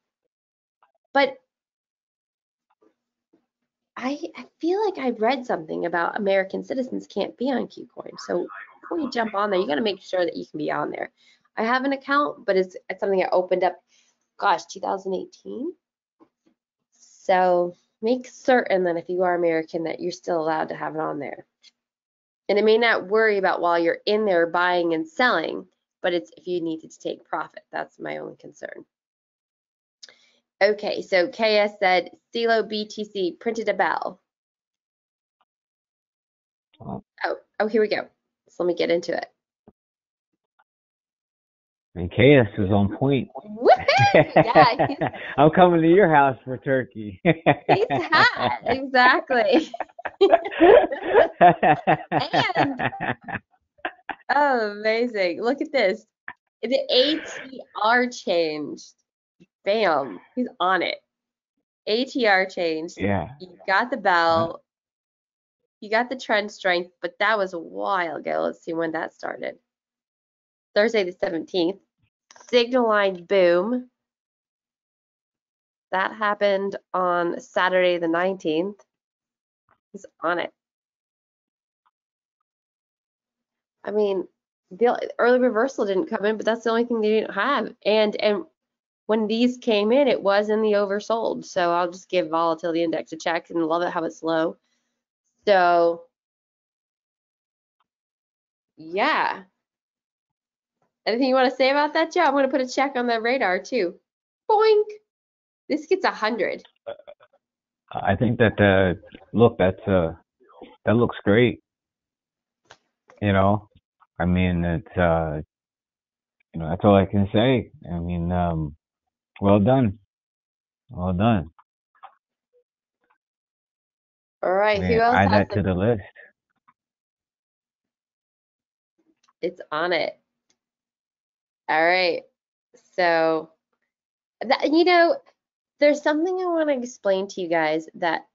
S1: But I, I feel like I read something about American citizens can't be on KuCoin. So before you jump on there, you got to make sure that you can be on there. I have an account, but it's, it's something I opened up, gosh, 2018. So make certain that if you are American that you're still allowed to have it on there. And it may not worry about while you're in there buying and selling, but it's if you needed to take profit. That's my only concern. Okay, so KS said Celo BTC printed a bell.
S2: Oh.
S1: Oh, oh, here we go. So let me get into it.
S2: And KS is on point. [laughs]
S1: Yeah,
S2: I'm coming to your house for turkey.
S1: he's hot. Exactly. And- Oh, amazing. Look at this. The ATR changed. Bam. He's on it. ATR changed.
S2: yeah.
S1: You got the bell. Uh-huh. You got the trend strength, but that was a while ago. Let's see when that started. Thursday the 17th. Signal line boom. That happened on Saturday the 19th. He's on it. I mean, the early reversal didn't come in, but that's the only thing they didn't have. And and when these came in, it was in the oversold. So I'll just give volatility index a check and love it how it's low. So yeah. Anything you want to say about that, Joe? I'm going to put a check on the radar too. Boink. This gets a hundred.
S2: I think that uh look that's uh that looks great. You know, I mean it's uh you know that's all I can say. I mean um well done. Well done.
S1: All right.
S2: I
S1: Who else
S2: add that to the list.
S1: It's on it. All right. So, that, you know, there's something I want to explain to you guys that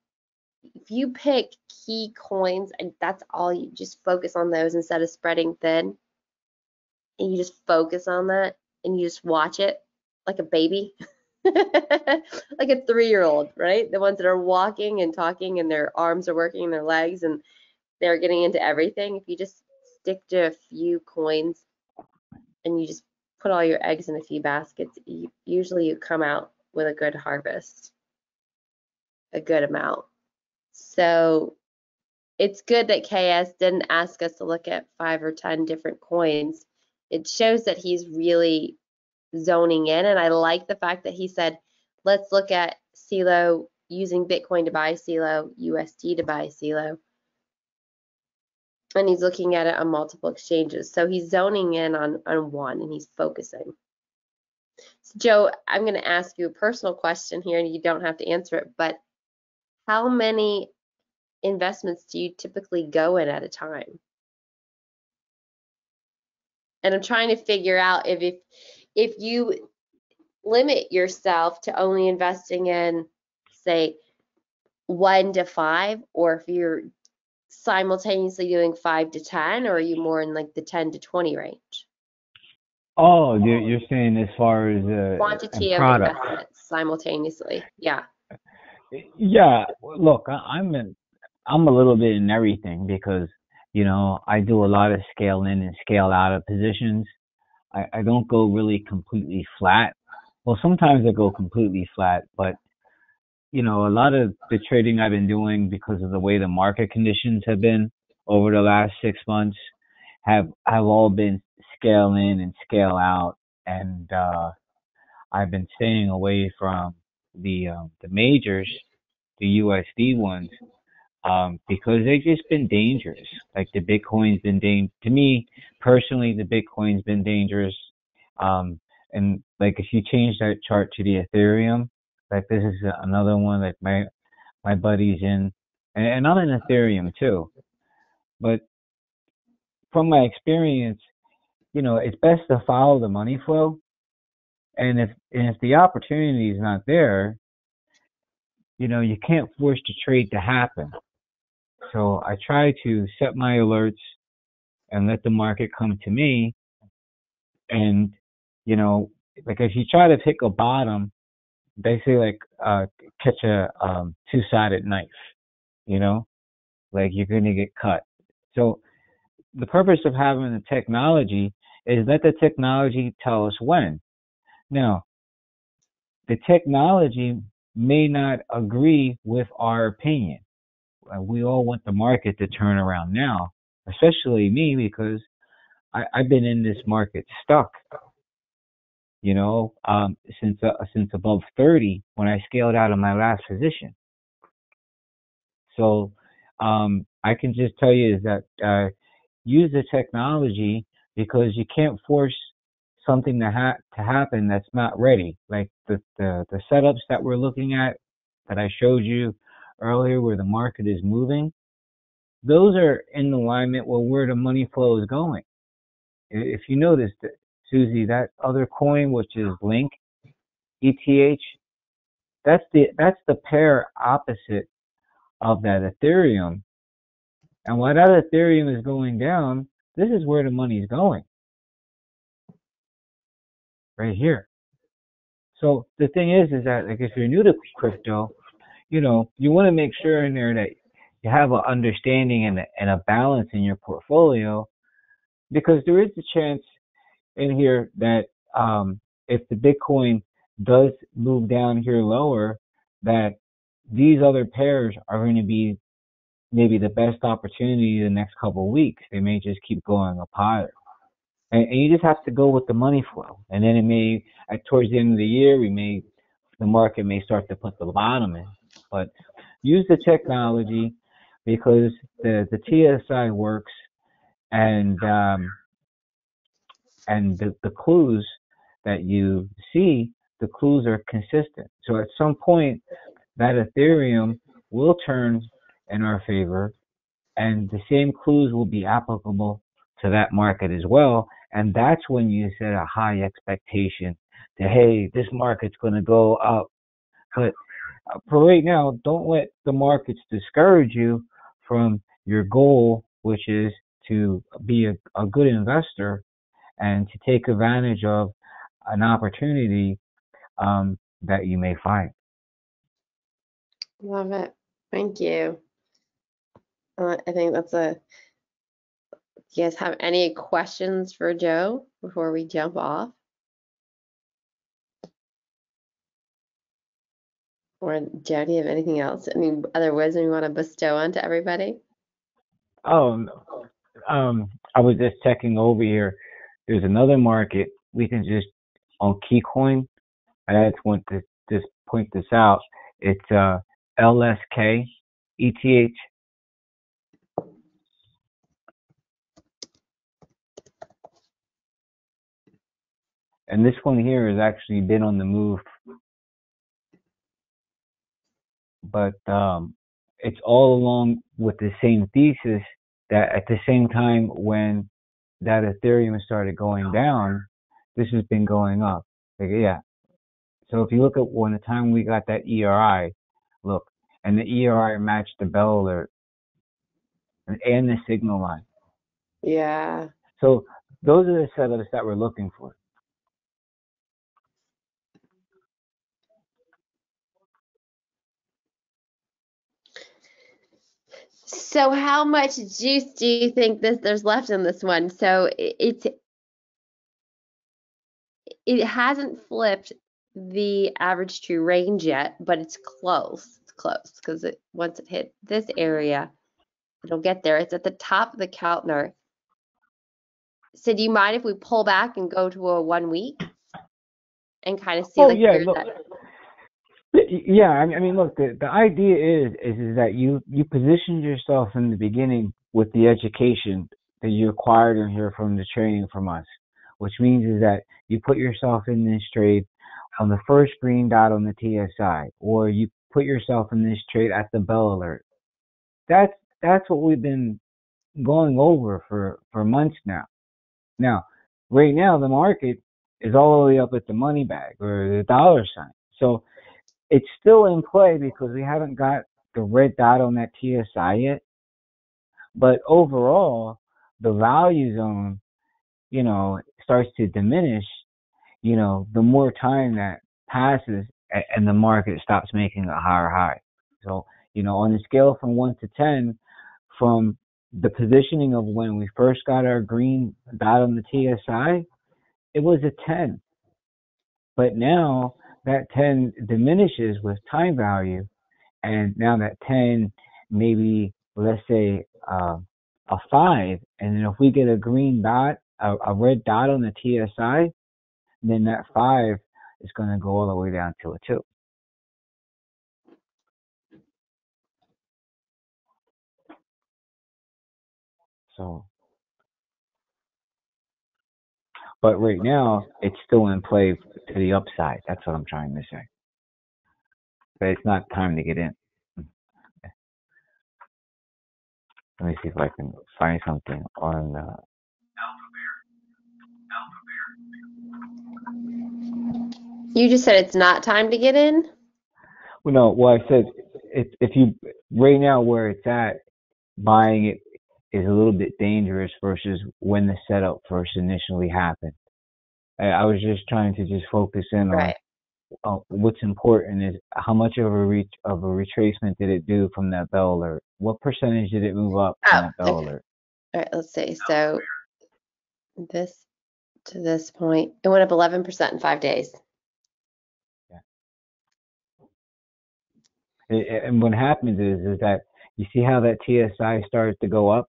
S1: if you pick key coins and that's all you just focus on those instead of spreading thin, and you just focus on that and you just watch it like a baby, [laughs] [laughs] like a three-year-old, right? The ones that are walking and talking and their arms are working, their legs, and they're getting into everything. If you just stick to a few coins and you just put all your eggs in a few baskets, you, usually you come out with a good harvest, a good amount. So it's good that KS didn't ask us to look at five or 10 different coins. It shows that he's really zoning in. And I like the fact that he said, let's look at Celo using Bitcoin to buy Celo, USD to buy Celo and he's looking at it on multiple exchanges. So he's zoning in on, on one and he's focusing. So Joe, I'm going to ask you a personal question here and you don't have to answer it, but how many investments do you typically go in at a time? And I'm trying to figure out if if, if you limit yourself to only investing in say one to five or if you're simultaneously doing five to 10, or are you more in like the 10 to 20 range?
S2: Oh, you're, you're saying as far as uh,
S1: Quantity of investments simultaneously. Yeah.
S2: Yeah, look, I'm in, I'm a little bit in everything because you know I do a lot of scale in and scale out of positions. I, I don't go really completely flat. Well, sometimes I go completely flat, but you know a lot of the trading I've been doing because of the way the market conditions have been over the last six months have have all been scale in and scale out, and uh, I've been staying away from the um, the majors, the USD ones, um, because they've just been dangerous. Like the Bitcoin's been dangerous. To me, personally, the Bitcoin's been dangerous. Um, and like if you change that chart to the Ethereum, like this is another one that my my buddy's in, and, and I'm in Ethereum too. But from my experience, you know, it's best to follow the money flow. And if and if the opportunity is not there, you know, you can't force the trade to happen. So I try to set my alerts and let the market come to me. And, you know, like if you try to pick a bottom, basically like uh, catch a um, two-sided knife, you know, like you're going to get cut. So the purpose of having the technology is let the technology tell us when. Now, the technology may not agree with our opinion. We all want the market to turn around now, especially me because I, have been in this market stuck. You know, um, since uh, since above 30 when I scaled out of my last position. So um, I can just tell you is that uh, use the technology because you can't force something to ha- to happen that's not ready. Like the, the the setups that we're looking at that I showed you earlier, where the market is moving, those are in alignment with where the money flow is going. If you notice, that, Susie, that other coin, which is Link, ETH, that's the that's the pair opposite of that Ethereum. And while that Ethereum is going down, this is where the money is going. Right here. So the thing is, is that like if you're new to crypto, you know, you want to make sure in there that you have an understanding and a, and a balance in your portfolio, because there is a chance in here that um, if the Bitcoin does move down here lower, that these other pairs are going to be maybe the best opportunity the next couple of weeks. They may just keep going up higher. And, and, you just have to go with the money flow. And then it may, at, towards the end of the year, we may, the market may start to put the bottom in. But use the technology because the, the TSI works and, um, and the, the clues that you see, the clues are consistent. So at some point, that Ethereum will turn in our favor, and the same clues will be applicable to that market as well. And that's when you set a high expectation that, hey, this market's going to go up. But for right now, don't let the markets discourage you from your goal, which is to be a, a good investor and to take advantage of an opportunity um, that you may find.
S1: Love it. Thank you. Uh, I think that's a. Do you guys have any questions for Joe before we jump off? Or Joe, do you have anything else? Any other wisdom you want to bestow onto everybody?
S2: Oh, um, I was just checking over here. There's another market we can just on KuCoin. I just want to just point this out. It's uh, LSK ETH And this one here has actually been on the move. But um, it's all along with the same thesis that at the same time when that Ethereum started going down, this has been going up. Like, yeah. So if you look at when the time we got that ERI, look, and the ERI matched the bell alert and, and the signal line.
S1: Yeah.
S2: So those are the setups that we're looking for.
S1: So how much juice do you think this there's left in this one? So it's it hasn't flipped the average true range yet, but it's close. It's close because it once it hit this area, it'll get there. It's at the top of the Keltner. So do you mind if we pull back and go to a one week and kind of see
S2: oh,
S1: like
S2: yeah, look. Yeah, I mean, look, the the idea is is is that you you positioned yourself in the beginning with the education that you acquired in here from the training from us, which means is that you put yourself in this trade on the first green dot on the TSI, or you put yourself in this trade at the bell alert. That's that's what we've been going over for for months now. Now, right now the market is all the way up at the money bag or the dollar sign. So it's still in play because we haven't got the red dot on that TSI yet. But overall, the value zone, you know, starts to diminish, you know, the more time that passes and the market stops making a higher high. So, you know, on a scale from one to 10, from the positioning of when we first got our green dot on the TSI, it was a 10. But now that 10 diminishes with time value, and now that 10 maybe let's say uh, a 5, and then if we get a green dot, a, a red dot on the TSI, then that 5 is going to go all the way down to a 2. So, but right now it's still in play to the upside. That's what I'm trying to say. But it's not time to get in. Let me see if I can find something on. Uh, Bear. Alpha Bear.
S1: you just said it's not time to get in.
S2: Well, no. Well, I said if if you right now where it's at, buying it is a little bit dangerous versus when the setup first initially happened. I was just trying to just focus in right. on uh, what's important is how much of a reach of a retracement did it do from that bell alert? What percentage did it move up from oh, that bell okay. alert?
S1: All right, let's see. So this to this point, it went up 11% in five days.
S2: Yeah. And what happens is is that you see how that TSI starts to go up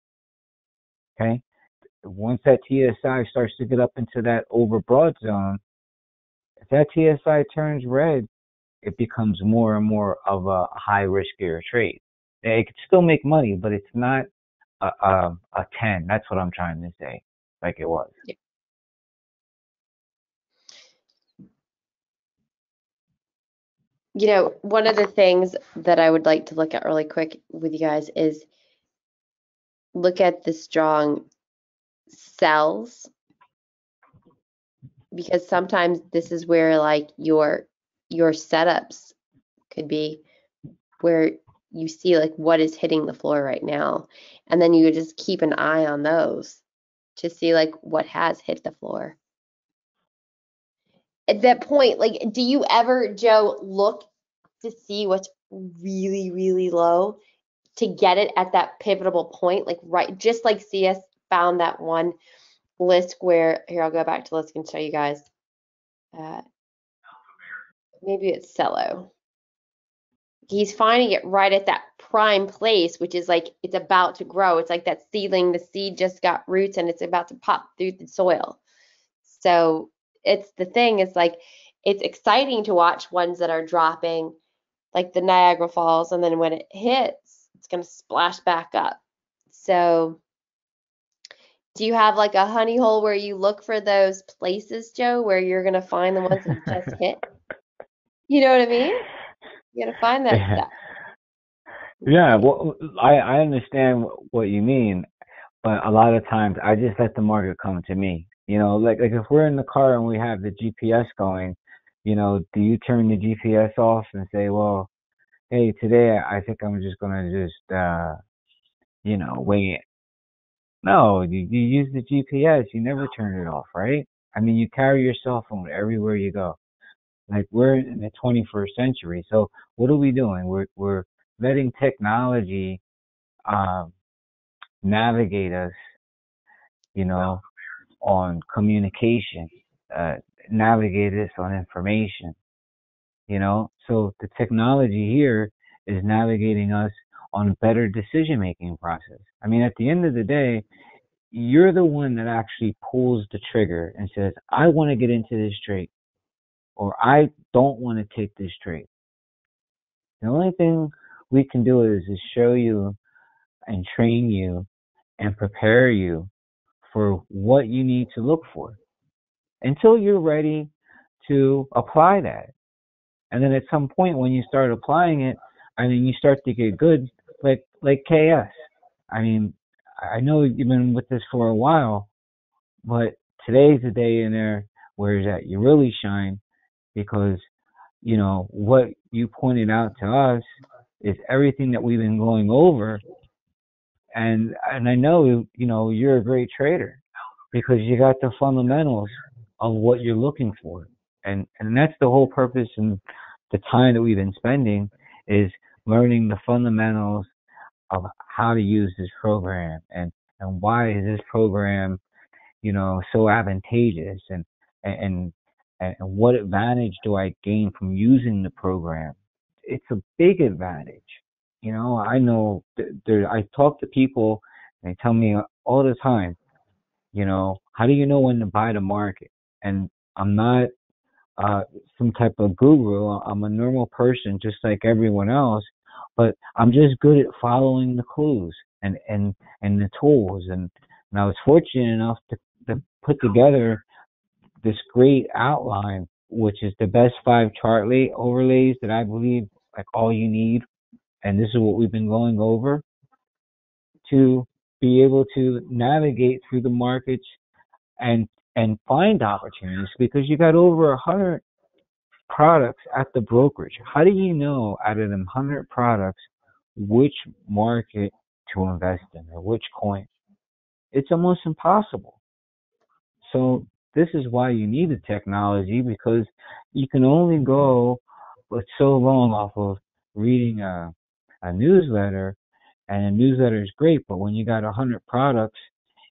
S2: Okay. Once that TSI starts to get up into that overbought zone, if that TSI turns red, it becomes more and more of a high riskier trade. It could still make money, but it's not a, a, a 10. That's what I'm trying to say, like it was. Yeah.
S1: You know, one of the things that I would like to look at really quick with you guys is look at the strong sells because sometimes this is where like your your setups could be where you see like what is hitting the floor right now. And then you just keep an eye on those to see like what has hit the floor. At that point like do you ever joe look to see what's really really low to get it at that pivotal point, like right, just like CS found that one list where, here, I'll go back to list and show you guys. Uh, maybe it's Celo. He's finding it right at that prime place, which is like it's about to grow. It's like that seedling, the seed just got roots and it's about to pop through the soil. So it's the thing it's like it's exciting to watch ones that are dropping like the Niagara Falls and then when it hits it's going to splash back up. So do you have like a honey hole where you look for those places, Joe, where you're going to find the ones that just [laughs] hit? You know what I mean? You got to find that
S2: yeah.
S1: stuff.
S2: Yeah, well, I, I understand what you mean, but a lot of times I just let the market come to me. You know, like like if we're in the car and we have the GPS going, you know, do you turn the GPS off and say, well, hey, today I think I'm just gonna just uh you know, wing it. No, you, you use the GPS, you never turn it off, right? I mean you carry your cell phone everywhere you go. Like we're in the twenty first century. So what are we doing? We're we're letting technology um navigate us, you know, on communication, uh navigate us on information you know so the technology here is navigating us on a better decision making process i mean at the end of the day you're the one that actually pulls the trigger and says i want to get into this trade or i don't want to take this trade The only thing we can do is, is show you and train you and prepare you for what you need to look for until you're ready to apply that. And then at some point when you start applying it, I mean, you start to get good, like like KS. I mean, I know you've been with this for a while, but today's the day in there where that you really shine because you know what you pointed out to us is everything that we've been going over and and I know you know you're a great trader because you got the fundamentals of what you're looking for and and that's the whole purpose and the time that we've been spending is learning the fundamentals of how to use this program and and why is this program you know so advantageous and and and what advantage do I gain from using the program? It's a big advantage. You know I know there I talk to people and they tell me all the time you know how do you know when to buy the market? And I'm not uh, some type of guru. I'm a normal person, just like everyone else, but I'm just good at following the clues and and and the tools. And, and I was fortunate enough to, to put together this great outline, which is the best five chart lay overlays that I believe like all you need. And this is what we've been going over to be able to navigate through the markets and and find opportunities because you got over a hundred products at the brokerage. How do you know out of them hundred products which market to invest in or which coin? It's almost impossible. So this is why you need the technology because you can only go but so long off of reading a, a newsletter and a newsletter is great, but when you got a hundred products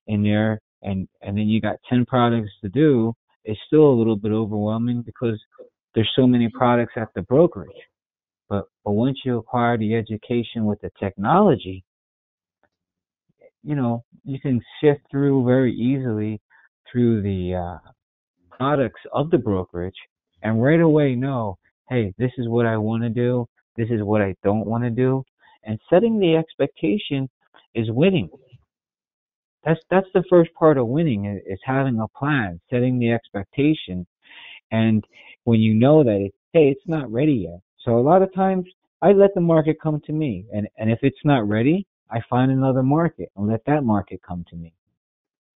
S2: in there and and then you got 10 products to do it's still a little bit overwhelming because there's so many products at the brokerage. But but once you acquire the education with the technology you know you can shift through very easily through the uh, products of the brokerage and right away know hey this is what i want to do this is what i don't want to do. And setting the expectation is winning that's that's the first part of winning is having a plan, setting the expectation, and when you know that it's hey, it's not ready yet. So a lot of times I let the market come to me, and and if it's not ready, I find another market and let that market come to me.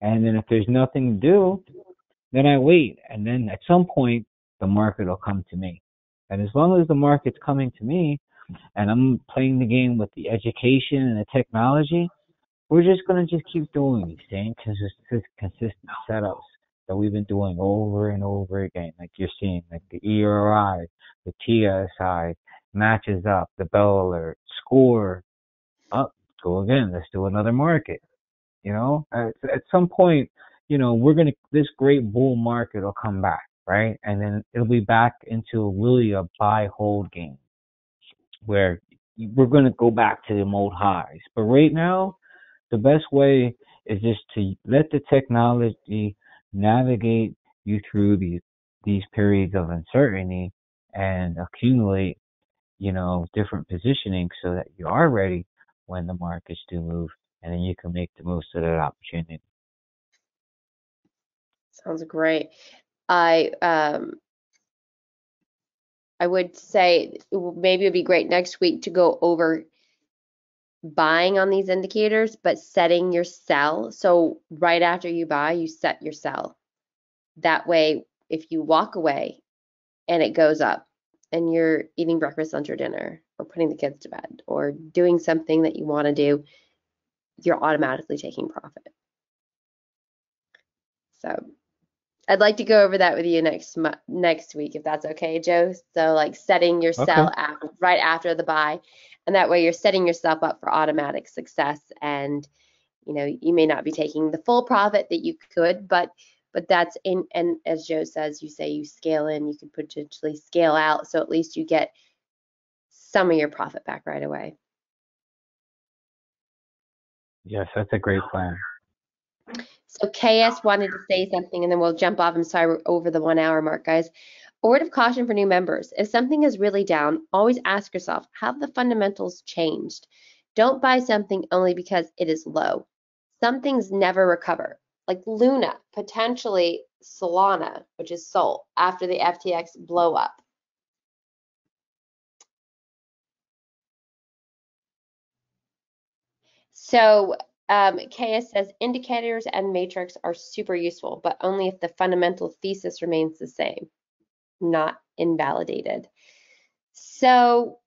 S2: And then if there's nothing to do, then I wait, and then at some point the market will come to me. And as long as the market's coming to me, and I'm playing the game with the education and the technology, we're just gonna just keep doing same consistent, consistent setups that we've been doing over and over again. Like you're seeing, like the ERI, the TSI matches up, the bell alert, score, up, go again. Let's do another market. You know, at, at some point, you know, we're gonna this great bull market will come back, right? And then it'll be back into really a buy hold game where we're gonna go back to the old highs. But right now, the best way is just to let the technology navigate you through these these periods of uncertainty and accumulate, you know, different positioning so that you are ready when the markets do move and then you can make the most of that opportunity.
S1: Sounds great. I um I would say maybe it'd be great next week to go over buying on these indicators, but setting your sell. So right after you buy, you set your sell. That way, if you walk away and it goes up and you're eating breakfast, lunch, or dinner, or putting the kids to bed, or doing something that you want to do, you're automatically taking profit. So I'd like to go over that with you next next week if that's okay, Joe. So like setting your sell okay. after, right after the buy and that way you're setting yourself up for automatic success. And you know you may not be taking the full profit that you could but but that's in and as joe says you say you scale in you could potentially scale out. So at least you get some of your profit back right away.
S2: Yes that's a great plan.
S1: So ks wanted to say something and then we'll jump off. I'm sorry we're over the one hour mark guys A word of caution for new members. If something is really down, always ask yourself, have the fundamentals changed? Don't buy something only because it is low. Some things never recover, like Luna, potentially Solana, which is Sol, after the FTX blow up. So um, KS says indicators and matrix are super useful, but only if the fundamental thesis remains the same, not invalidated. So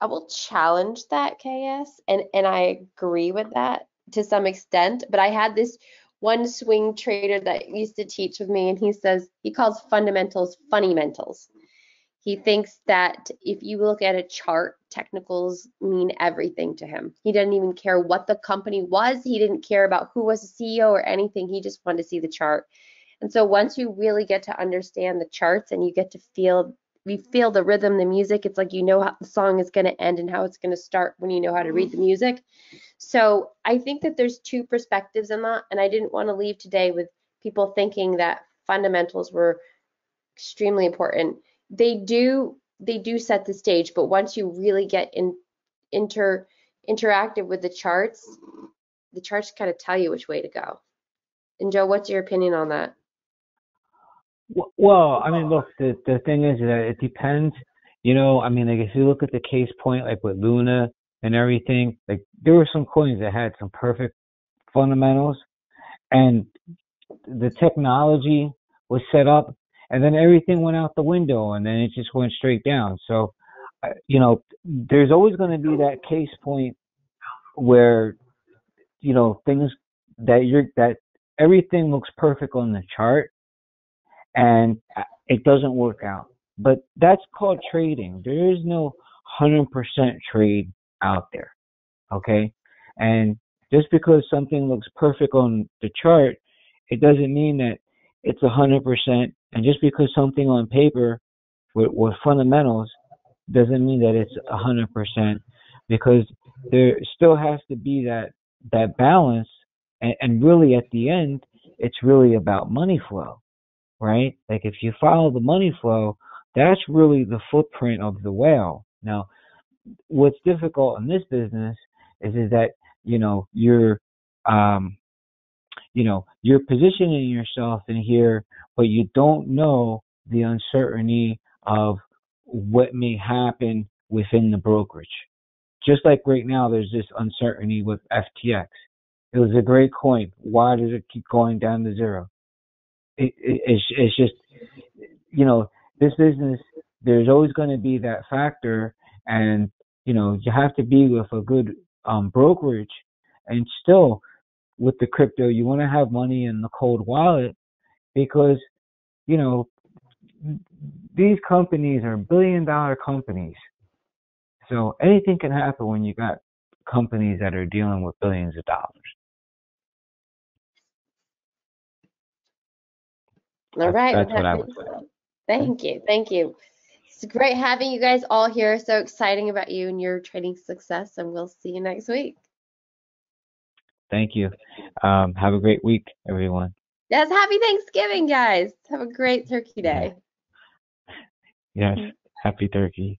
S1: I will challenge that KS, and, and I agree with that to some extent, but I had this one swing trader that used to teach with me, and he says he calls fundamentals funny mentals. He thinks that if you look at a chart, technicals mean everything to him. He didn't even care what the company was. He didn't care about who was the CEO or anything. He just wanted to see the chart. And so once you really get to understand the charts and you get to feel you feel the rhythm, the music, it's like you know how the song is going to end and how it's going to start when you know how to read the mm-hmm. music. So I think that there's two perspectives in that, and I didn't want to leave today with people thinking that fundamentals were extremely important they do they do set the stage, but once you really get in inter interactive with the charts, the charts kind of tell you which way to go. And Joe, what's your opinion on that?
S2: Well, I mean, look, the the thing is that it depends. You know, I mean, like if you look at the case point, like with Luna and everything, like there were some coins that had some perfect fundamentals, and the technology was set up and then everything went out the window and then it just went straight down so you know there's always going to be that case point where you know things that you're that everything looks perfect on the chart and it doesn't work out. But that's called trading. There is no 100% trade out there okay? And just because something looks perfect on the chart it doesn't mean that it's 100% and just because something on paper with, with fundamentals doesn't mean that it's hundred percent because there still has to be that that balance. And, and really at the end it's really about money flow right like if you follow the money flow that's really the footprint of the whale now what's difficult in this business is is that you know you're um you know you're positioning yourself in here but you don't know the uncertainty of what may happen within the brokerage. Just like right now, there's this uncertainty with FTX. It was a great coin. Why does it keep going down to zero? It, it, it's, it's just, you know, this business, there's always going to be that factor. And, you know, you have to be with a good um, brokerage. And still, with the crypto, you want to have money in the cold wallet because you know these companies are billion dollar companies so anything can happen when you got companies that are dealing with billions of dollars
S1: all right
S2: that's, that's what i would say
S1: thank you thank you. It's great having you guys all here. So exciting about you and your trading success and we'll see you next week.
S2: Thank you. Um, have a great week everyone.
S1: Yes, happy Thanksgiving, guys. Have a great turkey day.
S2: Yes, happy turkey.